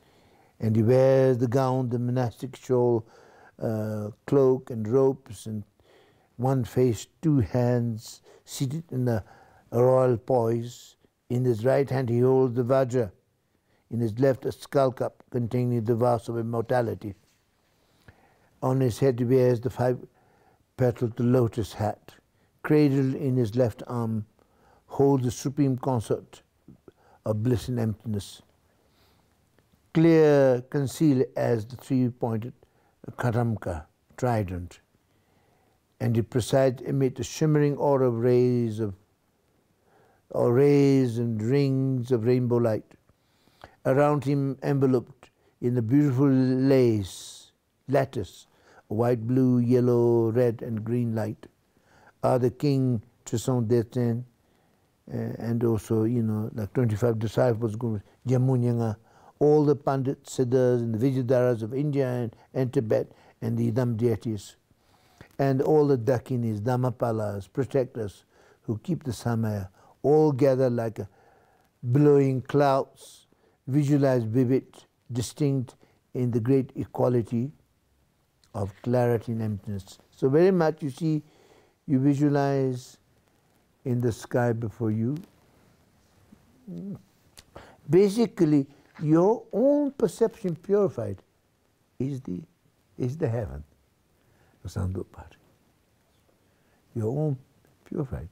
and he wears the gown, the monastic shawl, uh, cloak and ropes, and one face, two hands, seated in a, royal poise. In his right hand he holds the vajra, in his left a skull cup containing the vase of immortality. On his head he wears the five-petaled lotus hat. Cradled in his left arm holds the supreme concert of bliss and emptiness. Clear, concealed as the three-pointed karamka, trident, and it presides amid a shimmering aura of rays of or rays and rings of rainbow light. Around him, enveloped in a beautiful lace, lattice, white, blue, yellow, red, and green light, are the king Trisong Detsen, uh, and also, you know, like 25 disciples, Jamunyanga, all the Pandit Siddhas and the Vidyadharas of India and, and Tibet and the Dham deities, and all the Dakinis, Dharmapalas, protectors who keep the Samaya, all gather like blowing clouds, visualized vivid, distinct in the great equality of clarity and emptiness. So very much you see, you visualize in the sky before you. Basically, your own perception purified is the, is the heaven, the Sandupari. Your own purified.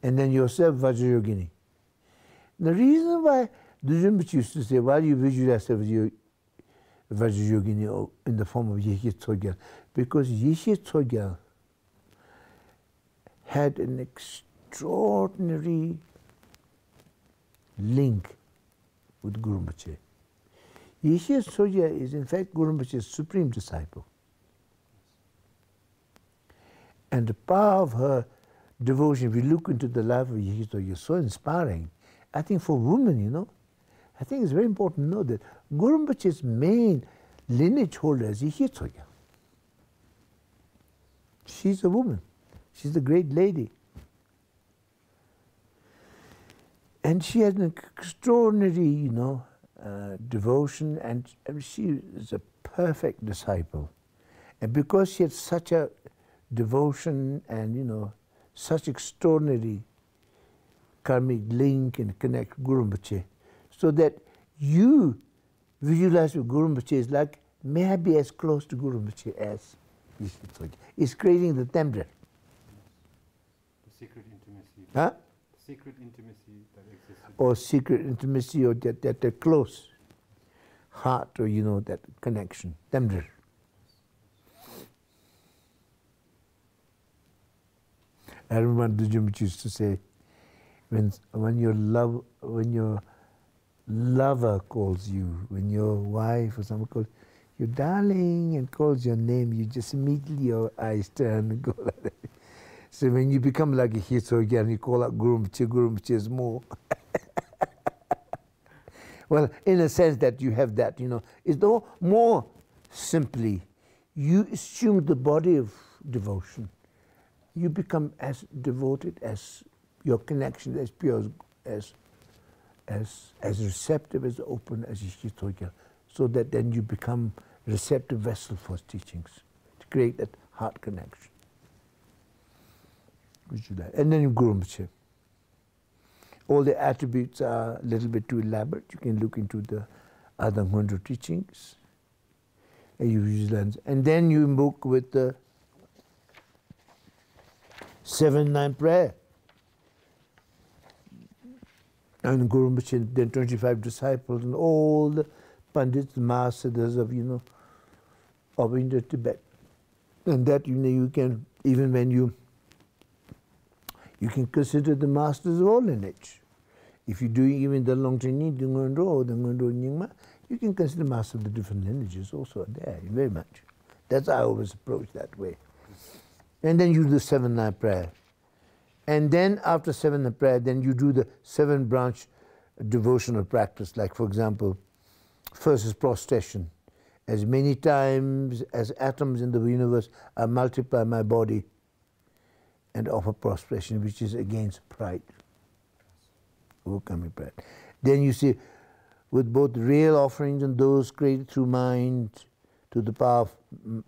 And then yourself, Vajrayogini. The reason why Dudjom Rinpoche used to say, why do you visualize Vajrayogini in the form of Yeshe? Because Yeshe had an extraordinary link with Guru Rinpoche. Yeshe Tsogyal is in fact Guru Rinpoche's supreme disciple. And the power of her devotion, you look into the life of Yeshe Tsogyal, so inspiring. I think for women, you know, I think it's very important to know that Guru Rinpoche's main lineage holder is Yeshe Tsogyal. She's a woman. She's a great lady. And she has an extraordinary, you know, uh, devotion, and she is a perfect disciple. And because she had such a devotion and, you know, such extraordinary karmic link and connect Guru Rinpoche, so that you visualize with Guru Rinpoche is like, may I be as close to Guru Rinpoche as It's creating the template. Secret intimacy. Huh? Secret intimacy that exists. Or secret intimacy or that, that they're close heart or, you know, that connection. Template. I remember Dudjom used to say, when when your love when your lover calls you, when your wife or someone calls you darling and calls your name, you just immediately your eyes turn and go like that. So when you become like a hito again, you call out Guru Rinpoche, Guru Rinpoche is more. well, in a sense that you have that, you know, it's more simply, you assume the body of devotion. You become as devoted as your connection as pure as as as receptive as open as Yeshe Tsogyal, so that then you become receptive vessel for teachings to create that heart connection. And then Guru Rinpoche. All the attributes are a little bit too elaborate. You can look into the other hundred teachings. And you. And then you invoke with the seven line prayer and Guru then 25 disciples, and all the Pandits, masters of, you know, of India, Tibet. And that, you know, you can, even when you, you can consider the masters of all lineage. If you do even the Longchen the or the Ngondo Nyingma, you can consider masters of the different lineages also there, very much. That's how I always approach that way. And then you do the seven line prayer. And then after seven line prayer, then you do the seven branch devotional practice. Like for example, first is prostration. As many times as atoms in the universe, I multiply my body and offer prostration, which is against pride. Overcoming pride. Then you see, with both real offerings and those created through mind to the power of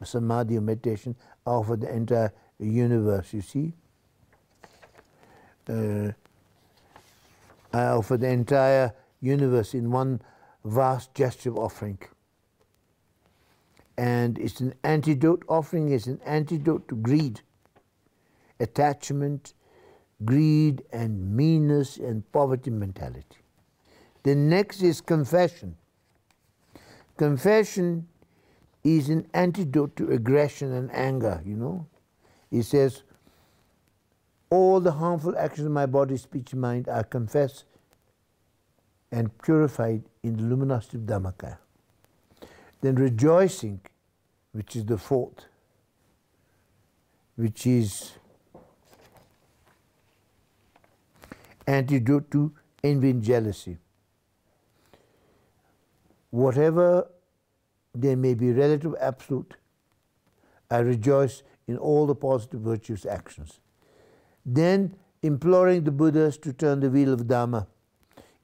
samadhi or meditation, offer the entire universe, you see uh, I offer the entire universe in one vast gesture of offering. And it's an antidote, offering is an antidote to greed, attachment, greed, and meanness and poverty mentality. The next is confession. Confession is an antidote to aggression and anger, you know. He says, all the harmful actions of my body, speech, and mind are confessed and purified in the luminosity of Dharmakaya. Then rejoicing, which is the fourth, which is antidote to envy and jealousy. Whatever there may be relative absolute, I rejoice in all the positive virtuous actions. Then imploring the Buddhas to turn the wheel of Dharma.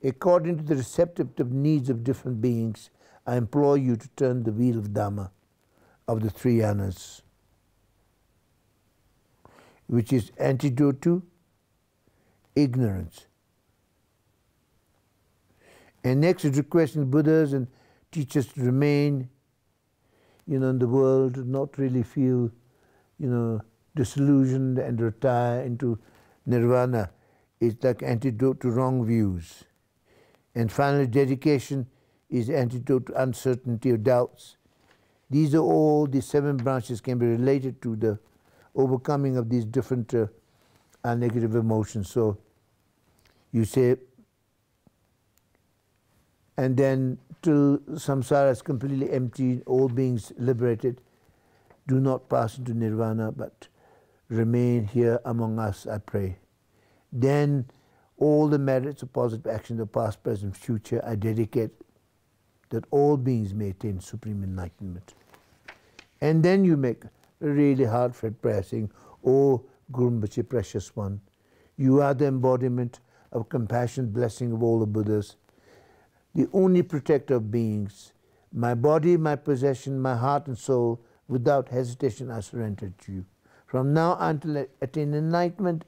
According to the receptive needs of different beings, I implore you to turn the wheel of Dharma of the three yanas, which is antidote to ignorance. And next is requesting Buddhas and teachers to remain, you know, in the world, not really feel, you know, disillusioned and retire into nirvana. It's like antidote to wrong views. And finally, dedication is antidote to uncertainty or doubts. These are all, these seven branches can be related to the overcoming of these different uh, negative emotions. So you say, and then till samsara is completely empty, all beings liberated, do not pass into nirvana, but remain here among us, I pray. Then all the merits of positive action, the past, present, future, I dedicate that all beings may attain supreme enlightenment. And then you make a really heartfelt prayer saying, Oh Gurumbachi, precious one, you are the embodiment of compassion, blessing of all the Buddhas, the only protector of beings. My body, my possession, my heart and soul, without hesitation I surrender to you. From now until I attain enlightenment,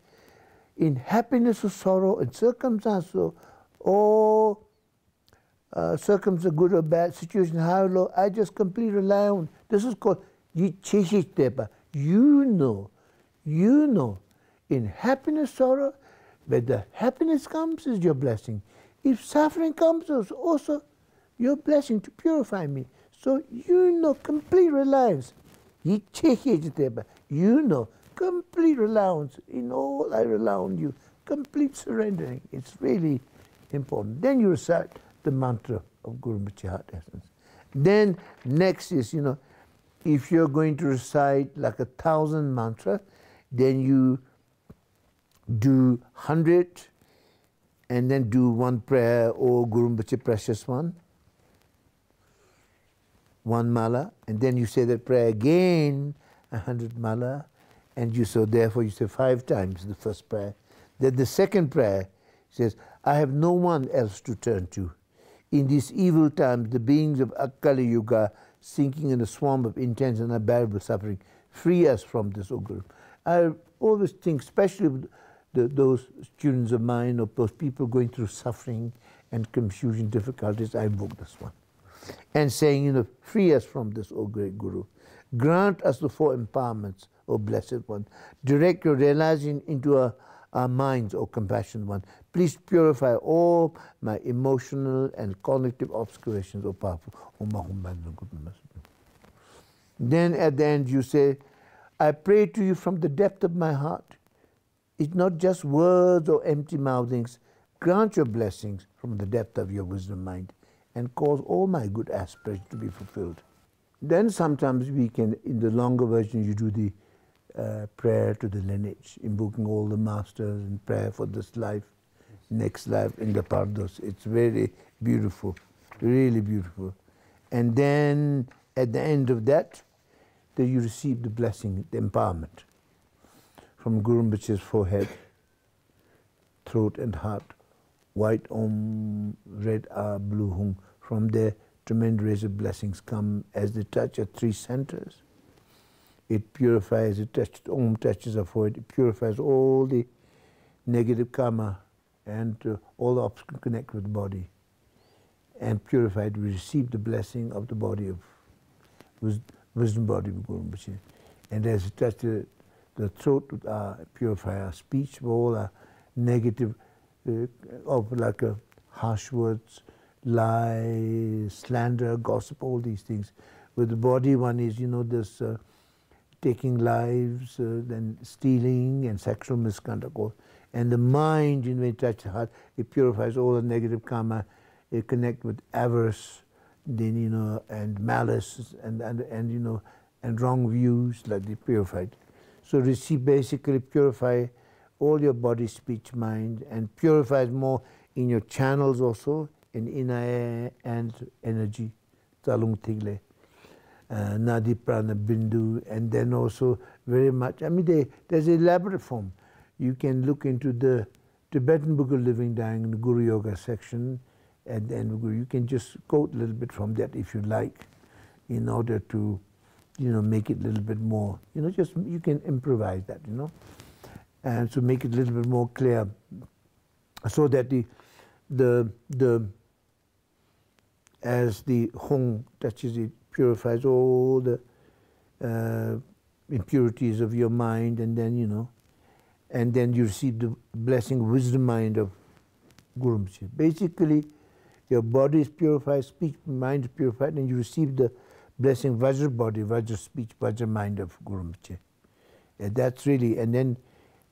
in happiness or sorrow, in circumstance or, or uh, circumstance, good or bad, situation high or low, I just completely rely on. This is called. You know, you know, in happiness, sorrow, where the happiness comes is your blessing. If suffering comes, also your blessing to purify me. So you know, complete reliance. You know, complete reliance. In all I rely on you. Complete surrendering. It's really important. Then you recite the mantra of Guru Heart Essence. Then next is, you know, if you're going to recite like a thousand mantra, then you do hundred and then do one prayer, or Guru precious one, one mala, and then you say that prayer again, a hundred mala, and you so therefore you say five times the first prayer. Then the second prayer says, I have no one else to turn to. In these evil times, the beings of a Kali Yuga, sinking in a swamp of intense and unbearable suffering, free us from this, O Guru. I always think, especially the, those students of mine or those people going through suffering and confusion, difficulties, I invoke this one. And saying, you know, free us from this, O great Guru. Grant us the four empowerments, O Blessed One. Direct your realizing into our, our minds, O Compassionate One. Please purify all my emotional and cognitive obscurations, O powerful. Then at the end you say, I pray to you from the depth of my heart. It's not just words or empty mouthings. Grant your blessings from the depth of your wisdom mind and cause all my good aspirations to be fulfilled. Then sometimes we can, in the longer version, you do the uh, prayer to the lineage, invoking all the masters and prayer for this life, next life in the Bardos. It's very beautiful, really beautiful. And then at the end of that, that you receive the blessing, the empowerment from Guru Rinpoche's forehead, throat and heart, white Om, red Ah, blue Hung. From there, tremendous rays of blessings come as they touch at three centers. It purifies, it touches, Om touches our forehead, it purifies all the negative karma and uh, all the obstacles connect with the body. And purified, we receive the blessing of the body of wisdom body of Guru Rinpoche. And as it touches the, the throat, uh, purify our speech, all our negative, uh, of like uh, harsh words, lies, slander, gossip, all these things. With the body, one is, you know, this uh, taking lives, uh, then stealing and sexual misconduct. And the mind, you know, when it touches the heart, it purifies all the negative karma. It connects with avarice, then, you know, and malice, and, and, and, you know, and wrong views, like they purified. So receive basically purify all your body, speech, mind, and purifies more in your channels also, in inaya and energy, talung tigle, uh, nadi prana bindu, and then also very much. I mean, they, there's elaborate form. You can look into the Tibetan Book of Living Dying in the Guru Yoga section, and then you can just quote a little bit from that if you like, in order to, you know, make it a little bit more. You know, just you can improvise that. You know, and to make it a little bit more clear so that the the the as the Hong touches it, purifies all the uh, impurities of your mind, and then you know, and then you receive the blessing, wisdom mind of Guru Rinpoche. Basically, your body is purified, speech, mind is purified, and you receive the blessing Vajra body, Vajra speech, Vajra mind of Guru Rinpoche. And that's really, and then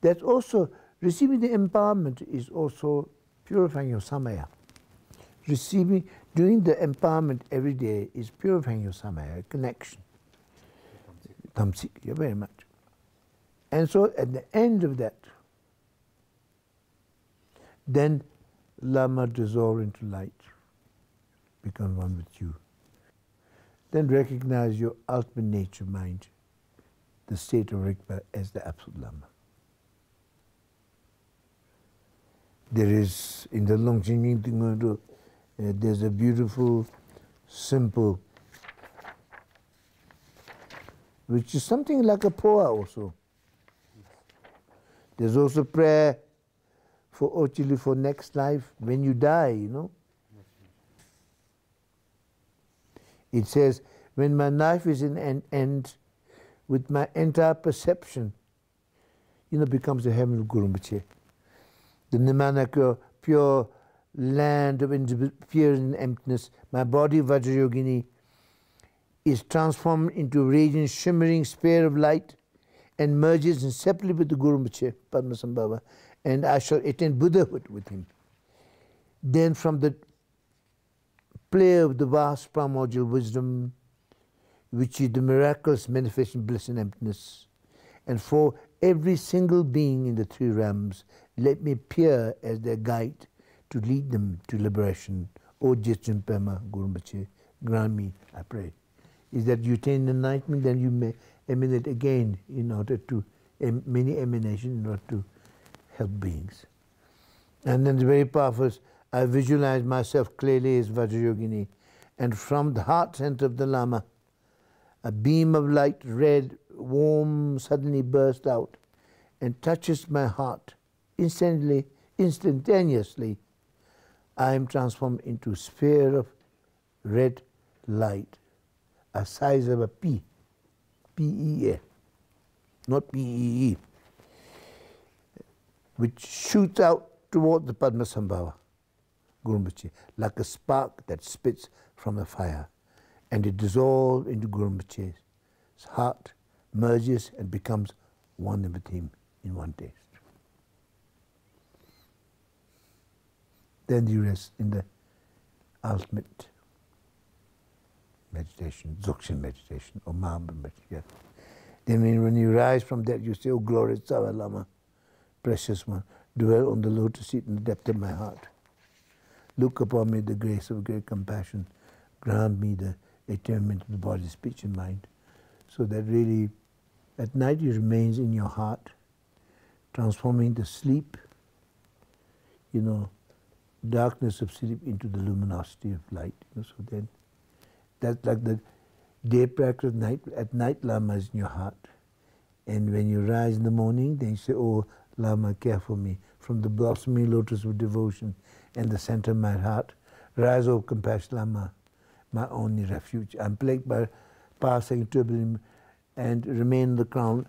that's also receiving the empowerment is also purifying your samaya. Receiving, doing the empowerment every day is purifying your samaya, connection. Tamsik, yeah, very much. And so at the end of that, then Lama dissolve into light, become one with you. Then recognize your ultimate nature mind, the state of Rigpa as the Absolute Lama. There is, in the Longchen Nyingtik, uh, there's a beautiful, simple, which is something like a phowa also. There's also prayer for actually for next life when you die, you know. It says, when my life is in an end, with my entire perception, you know, becomes a heaven of Guru Rinpoche. The Nimanaka, pure land of fear and emptiness, my body, Vajrayogini, is transformed into a radiant, shimmering sphere of light and merges inseparably with the Guru Rinpoche, Padmasambhava, and I shall attain Buddhahood with him. Then from the play of the vast primordial wisdom, which is the miraculous manifestation bliss and emptiness, and for every single being in the three realms, let me appear as their guide to lead them to liberation. O Jitsun Pema Guru grant me, I pray. Is that you attain enlightenment, then you may emanate again in order to, many emanations in order to help beings. And then the very powerful, I visualize myself clearly as Vajrayogini, and from the heart center of the Lama, a beam of light, red, warm, suddenly burst out and touches my heart. Instantly, instantaneously, I am transformed into a sphere of red light, a size of a pea, P-E-A, not P-E-E which shoots out toward the Padmasambhava, Gurumbachi, like a spark that spits from a fire. And it dissolves into Gurumbachi's heart, merges and becomes one with him in one taste. Then you rest in the ultimate meditation, Dzogchen meditation, or Mahamudra meditation. Then when you rise from that, you say, Oh, glorious Tsawai Lama precious one, dwell on the lotus seat in the depth of my heart. Look upon me the grace of great compassion. Grant me the attainment of the body, speech, and mind. So that really, at night, it remains in your heart, transforming the sleep, you know, darkness of sleep into the luminosity of light. You know, so then, that's like the day practice night. At night, Lama is in your heart. And when you rise in the morning, then you say, Oh, Lama, care for me. From the blossoming lotus of devotion and the center of my heart, rise, O compassion, Lama, my only refuge. I'm plagued by passing turbulent and remain the crown.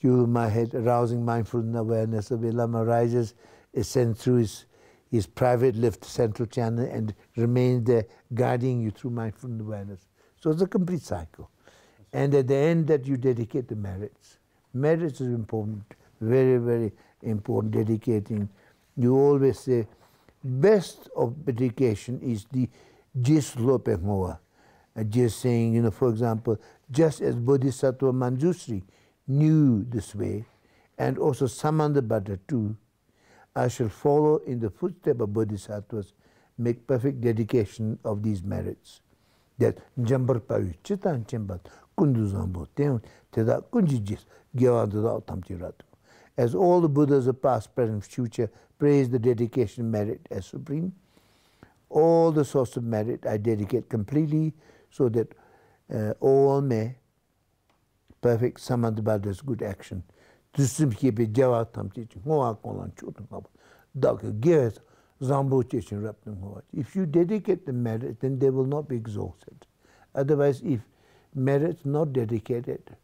You, my head, arousing mindful awareness of Lama rises, ascends through his, his private lift central channel and remains there guiding you through mindful awareness. So it's a complete cycle. And at the end that you dedicate the merits. Merits is important very, very important, dedicating. You always say, best of dedication is the jis lope hoa. Just saying, you know, for example, just as Bodhisattva Manjusri knew this way, and also Samantabhadra too, I shall follow in the footsteps of Bodhisattvas, make perfect dedication of these merits. That jambar payu chitan chimbat kundu zambo ten teda kunji jis gyawa dada tamchiratu as all the Buddhas of past, present, future praise the dedication merit as supreme. All the source of merit I dedicate completely so that uh, all may perfect Samantabhadras good action Dusim kiebe jawa tam chi chi ngoa kolan chutan kaba. Daka gears zambo chi chi. If you dedicate the merit, then they will not be exhausted. Otherwise, if merit not dedicated,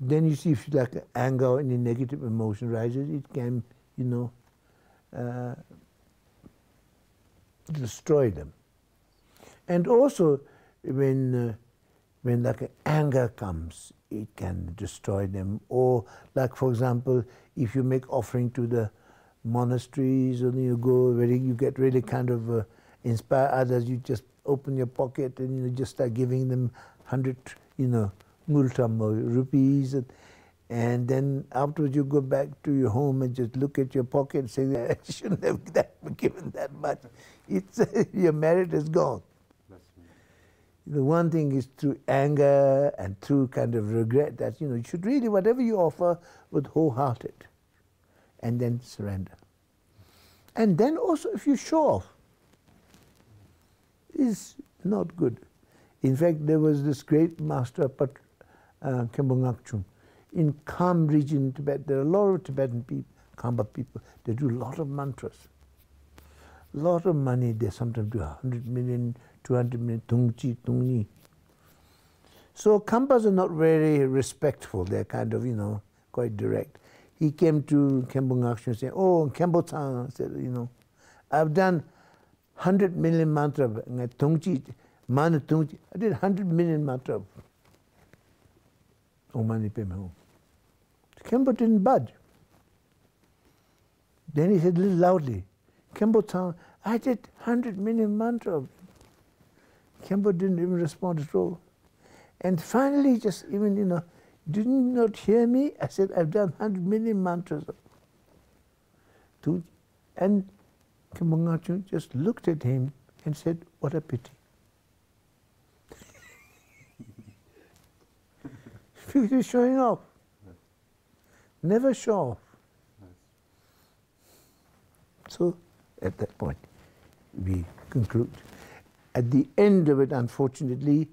then you see if like anger or any negative emotion rises, it can, you know, uh, destroy them. And also, when uh, when like anger comes, it can destroy them. Or like for example, if you make offering to the monasteries, and you go very, you get really kind of uh, inspire others. You just open your pocket and you know just start giving them hundred, you know, multam rupees, and, and then afterwards you go back to your home and just look at your pocket and say, I shouldn't have that, given that much. It's your merit is gone. The one thing is through anger and through kind of regret that you know you should really whatever you offer with wholehearted, and then surrender. And then also if you show off, is not good. In fact, there was this great master, Uh, in Kham region in Tibet. There are a lot of Tibetan people, Khamba people. They do a lot of mantras. A lot of money. They sometimes do 100 million, 200 million, tungchi, tungni. So Khampas are not very respectful. They're kind of, you know, quite direct. He came to Khenpo Ngakchung and said, oh, Tsang, said, you know, I've done 100 million mantra, tungchi, mana tungchi. I did 100 million mantra. Omani Pema. Khenpo didn't budge. Then he said a little loudly, Khenpo Tsang, I did 100 million mantra. Khenpo didn't even respond at all. And finally, just even, you know, did you not hear me? I said, I've done 100 million mantras. And Khenpo Ngakchung just looked at him and said, what a pity. He's showing off. Never show off. So at that point, we conclude. At the end of it, unfortunately,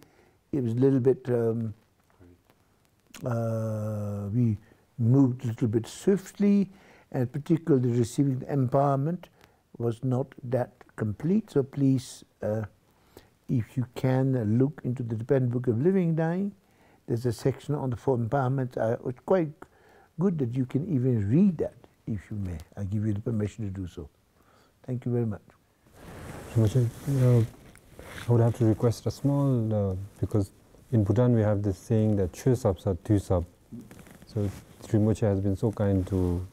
it was a little bit, um, uh, we moved a little bit swiftly, and particularly receiving the empowerment was not that complete. So please, uh, if you can, uh, look into the Tibetan Book of Living Dying. There's a section on the four empowerments. Uh, it's quite good that you can even read that, if you may. I give you the permission to do so. Thank you very much. Uh, I would have to request a small, uh, because in Bhutan we have this saying that chö sab sa tu. So Rinpoche has been so kind to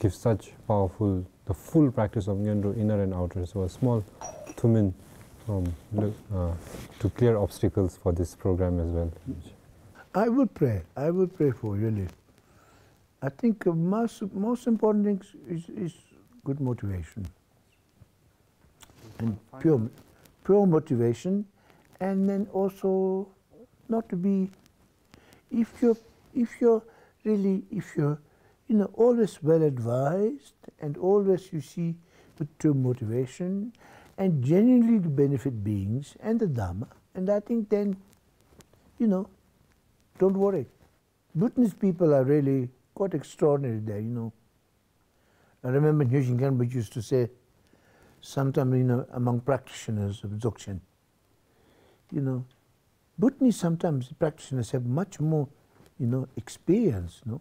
give such powerful, the full practice of Ngondro, inner and outer. So a small tumin um, uh, to clear obstacles for this program as well. I will pray. I will pray for really. I think most, most important thing is, is good motivation and pure, pure motivation, and then also not to be, if you're, if you're really, if you're, you know, always well advised and always you see with true motivation and genuinely to benefit beings and the Dharma, and I think then, you know, don't worry. Bhutanese people are really quite extraordinary there, you know. I remember Nyoshul Khenpo used to say, sometimes, you know, among practitioners of Dzogchen, you know, Bhutanese sometimes practitioners have much more, you know, experience, you know,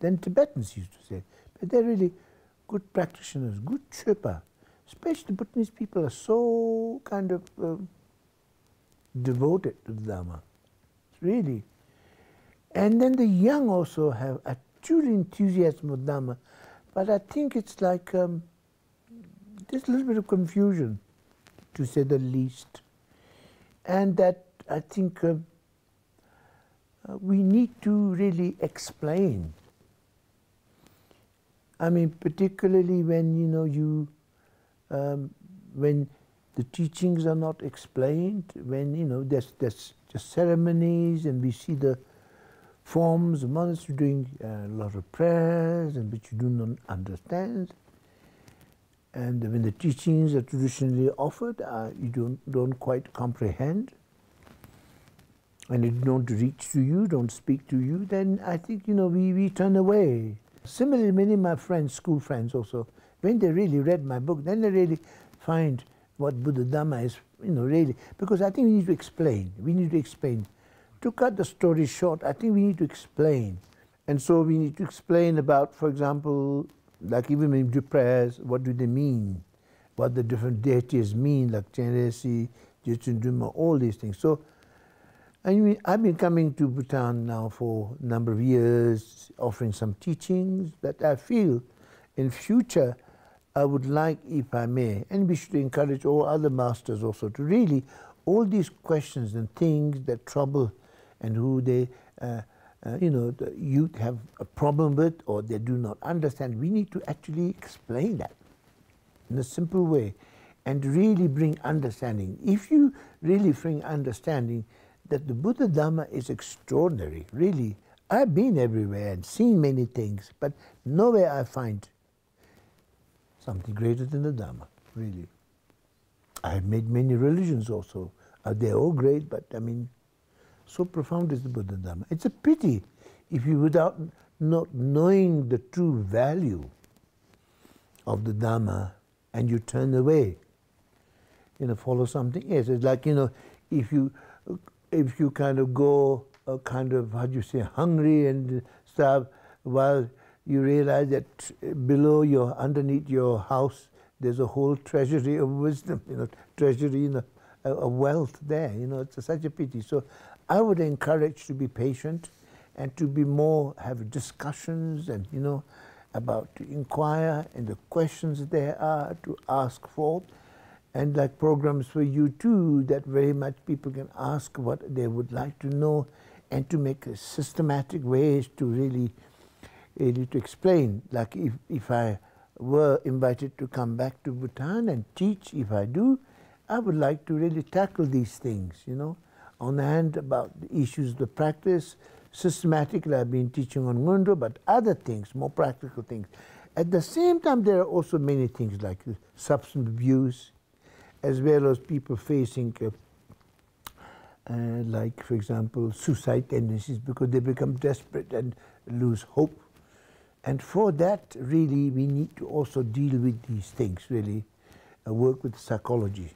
than Tibetans used to say. But they're really good practitioners, good Chöpa. Especially Bhutanese people are so kind of um, devoted to the Dharma. Really. And then the young also have a true enthusiasm of Dharma. But I think it's like um, there's a little bit of confusion, to say the least. And that I think uh, uh, we need to really explain. I mean, particularly when you know you, um, when the teachings are not explained, when you know there's there's just ceremonies, and we see the forms, monastery doing a lot of prayers, and which you do not understand. And when the teachings are traditionally offered, uh, you don't, don't quite comprehend, and it don't reach to you, don't speak to you, then I think, you know, we, we turn away. Similarly, many of my friends, school friends also, when they really read my book, then they really find what Buddha Dhamma is, you know, really. Because I think we need to explain. We need to explain. To cut the story short, I think we need to explain. And so we need to explain about, for example, like even we do prayers, what do they mean? What the different deities mean, like Chenrezig, Jetsun all these things. So I mean, I've been coming to Bhutan now for a number of years, offering some teachings, but I feel in future I would like, if I may, and we should encourage all other masters also to really, all these questions and things that trouble and who they, uh, uh, you know, the youth have a problem with or they do not understand, we need to actually explain that in a simple way and really bring understanding. If you really bring understanding that the Buddha Dhamma is extraordinary, really, I've been everywhere and seen many things, but nowhere I find something greater than the Dhamma, really. I have made many religions also. Uh, they're all great, but I mean, so profound is the Buddha Dhamma. It's a pity if you, without not knowing the true value of the Dhamma, and you turn away, you know, follow something else. It's like, you know, if you, if you kind of go uh, kind of, how do you say, hungry and stuff, while you realize that below your, underneath your house, there's a whole treasury of wisdom, you know, treasury, you know, of wealth there. You know, it's such a pity. So I would encourage to be patient and to be more, have discussions and, you know, about to inquire and the questions that there are to ask for. And like programs for you too, that very much people can ask what they would like to know and to make systematic ways to really really to explain. Like if, if I were invited to come back to Bhutan and teach, if I do, I would like to really tackle these things, you know. On the hand about the issues of the practice, systematically I've been teaching on Ngondro, but other things, more practical things. At the same time, there are also many things like substance abuse, as well as people facing, uh, uh, like, for example, suicide tendencies because they become desperate and lose hope. And for that, really, we need to also deal with these things, really, uh, work with psychology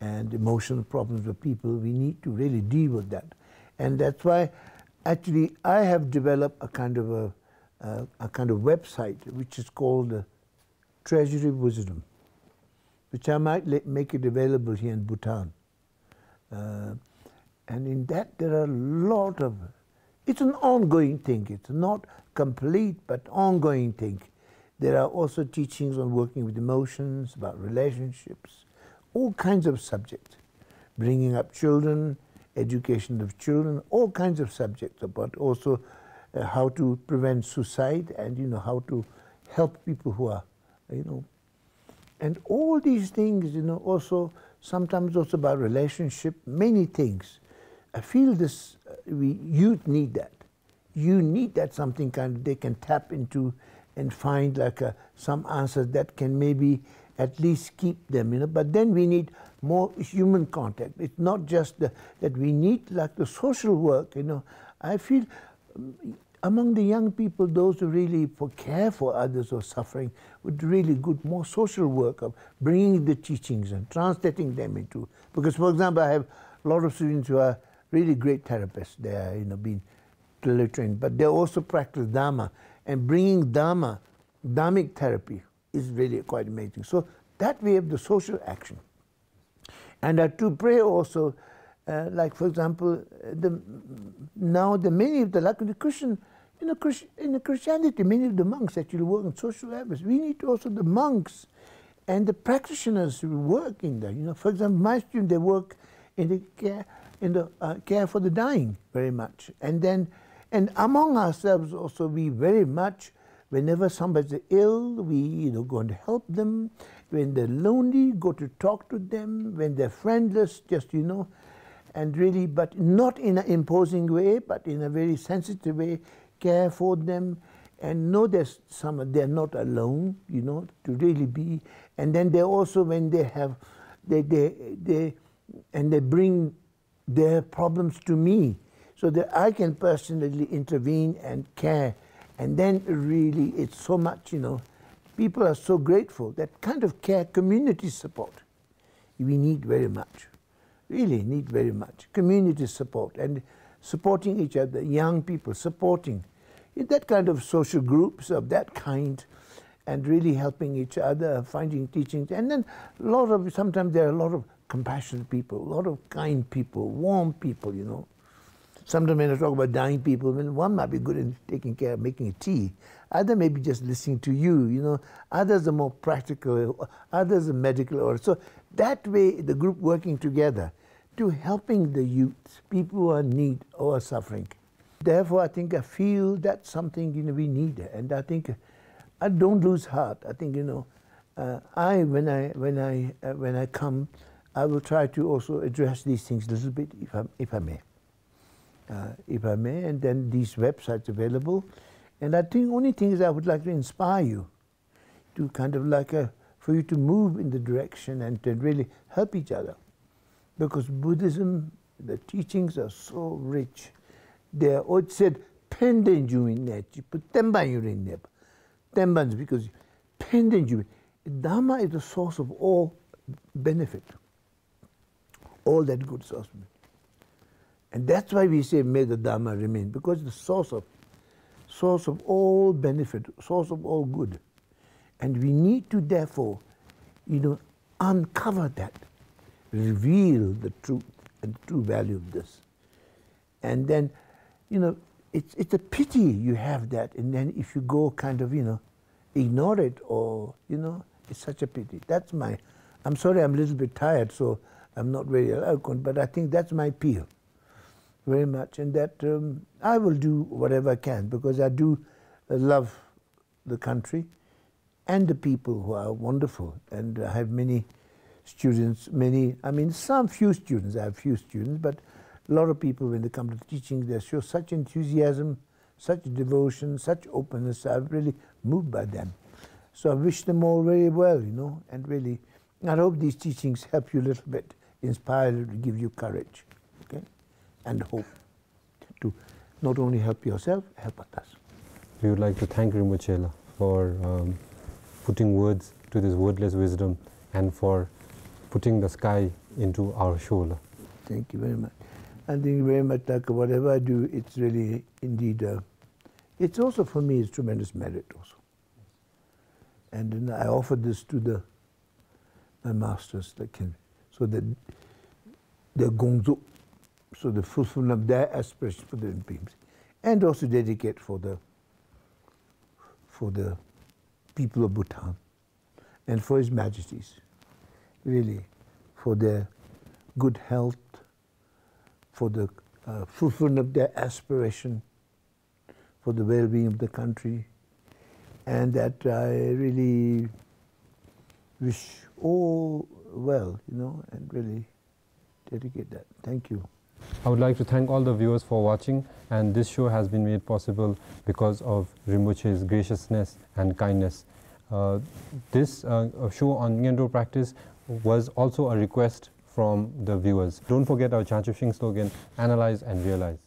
and emotional problems of people. We need to really deal with that. And that's why, actually, I have developed a kind of a, uh, a kind of website which is called uh, Treasury Wisdom, which I might make it available here in Bhutan. Uh, and in that, there are a lot of it's an ongoing thing. It's not complete, but ongoing thing. There are also teachings on working with emotions, about relationships, all kinds of subjects. Bringing up children, education of children, all kinds of subjects about also uh, how to prevent suicide and you know how to help people who are, you know, and all these things, you know, also sometimes also about relationship, many things. I feel this, uh, we, youth need that. You need that something kind of they can tap into and find like a, some answers that can maybe at least keep them, you know. But then we need more human contact. It's not just the, that we need like the social work, you know. I feel um, among the young people, those who really for care for others who are suffering, would really good more social work of bringing the teachings and translating them into. Because, for example, I have a lot of students who are really great therapists. They are, you know, being trained, but they also practice Dharma. And bringing Dharma, Dharmic therapy, is really quite amazing. So that we have the social action. And uh, to pray also, uh, like for example, the, now the many of the like the Christian, in the, in the Christianity, many of the monks actually work in social efforts. We need also the monks and the practitioners who work in there. You know, for example, my students they work in the care in the uh, care for the dying very much. And then, and among ourselves also, we very much, whenever somebody's ill, we you know go and help them. When they're lonely, go to talk to them. When they're friendless, just you know, and really, but not in an imposing way, but in a very sensitive way, care for them and know there's some they're not alone, you know, to really be. And then they also when they have they they they and they bring their problems to me so that I can personally intervene and care And then really, it's so much, you know, people are so grateful. That kind of care, community support, we need very much. Really need very much. Community support and supporting each other, young people supporting that kind of social groups of that kind and really helping each other, finding teachings. And then a lot of, sometimes there are a lot of compassionate people, a lot of kind people, warm people, you know. Sometimes when I talk about dying people, one might be good in taking care of making a tea. Other may be just listening to you, you know. Others are more practical, others are medical. Or so that way, the group working together to helping the youth, people who are in need or suffering. Therefore, I think I feel that's something you know we need, and I think I don't lose heart. I think you know, uh, I when I when I uh, when I come, I will try to also address these things a little bit, if I if I may uh, if I may, and then these websites available. And I think only thing is I would like to inspire you to kind of like a, uh, for you to move in the direction and to really help each other. Because Buddhism, the teachings are so rich. They are, it said, pendant you in that, you put temban you in there. Temban because pendant you. Dharma is the source of all benefit, all that good source. And that's why we say, may the Dharma remain, because the source of, source of all benefit, source of all good. And we need to therefore, you know, uncover that, reveal the truth and the true value of this. And then, you know, it's, it's a pity you have that, and then if you go kind of, you know, ignore it or, you know, it's such a pity. That's my, I'm sorry I'm a little bit tired, so I'm not very eloquent, but I think that's my appeal very much, and that um, I will do whatever I can because I do love the country and the people who are wonderful, and I have many students, many, I mean, some few students, I have few students, but a lot of people, when they come to teaching, they show such enthusiasm, such devotion, such openness. I'm really moved by them. So I wish them all very well, you know, and really, I hope these teachings help you a little bit, inspire you, give you courage and hope to not only help yourself, help others. We would like to thank Rinpoche for um, putting words to this wordless wisdom and for putting the sky into our shoulder. Thank you very much. And thank you very much, Taka. Whatever I do, it's really indeed, uh, it's also for me, it's tremendous merit also. And then I offer this to the my masters that can, so that the gongzo, so the fulfillment of their aspirations for the beings, and also dedicate for the for the people of Bhutan and for His Majesties, really, for their good health, for the uh, fulfillment of their aspiration, for the well-being of the country, and that I really wish all well, you know, and really dedicate that. Thank you. I would like to thank all the viewers for watching and this show has been made possible because of Rinpoche's graciousness and kindness. Uh, this uh, show on Ngondro practice was also a request from the viewers. Don't forget our Jangchub Shing slogan, analyze and realize.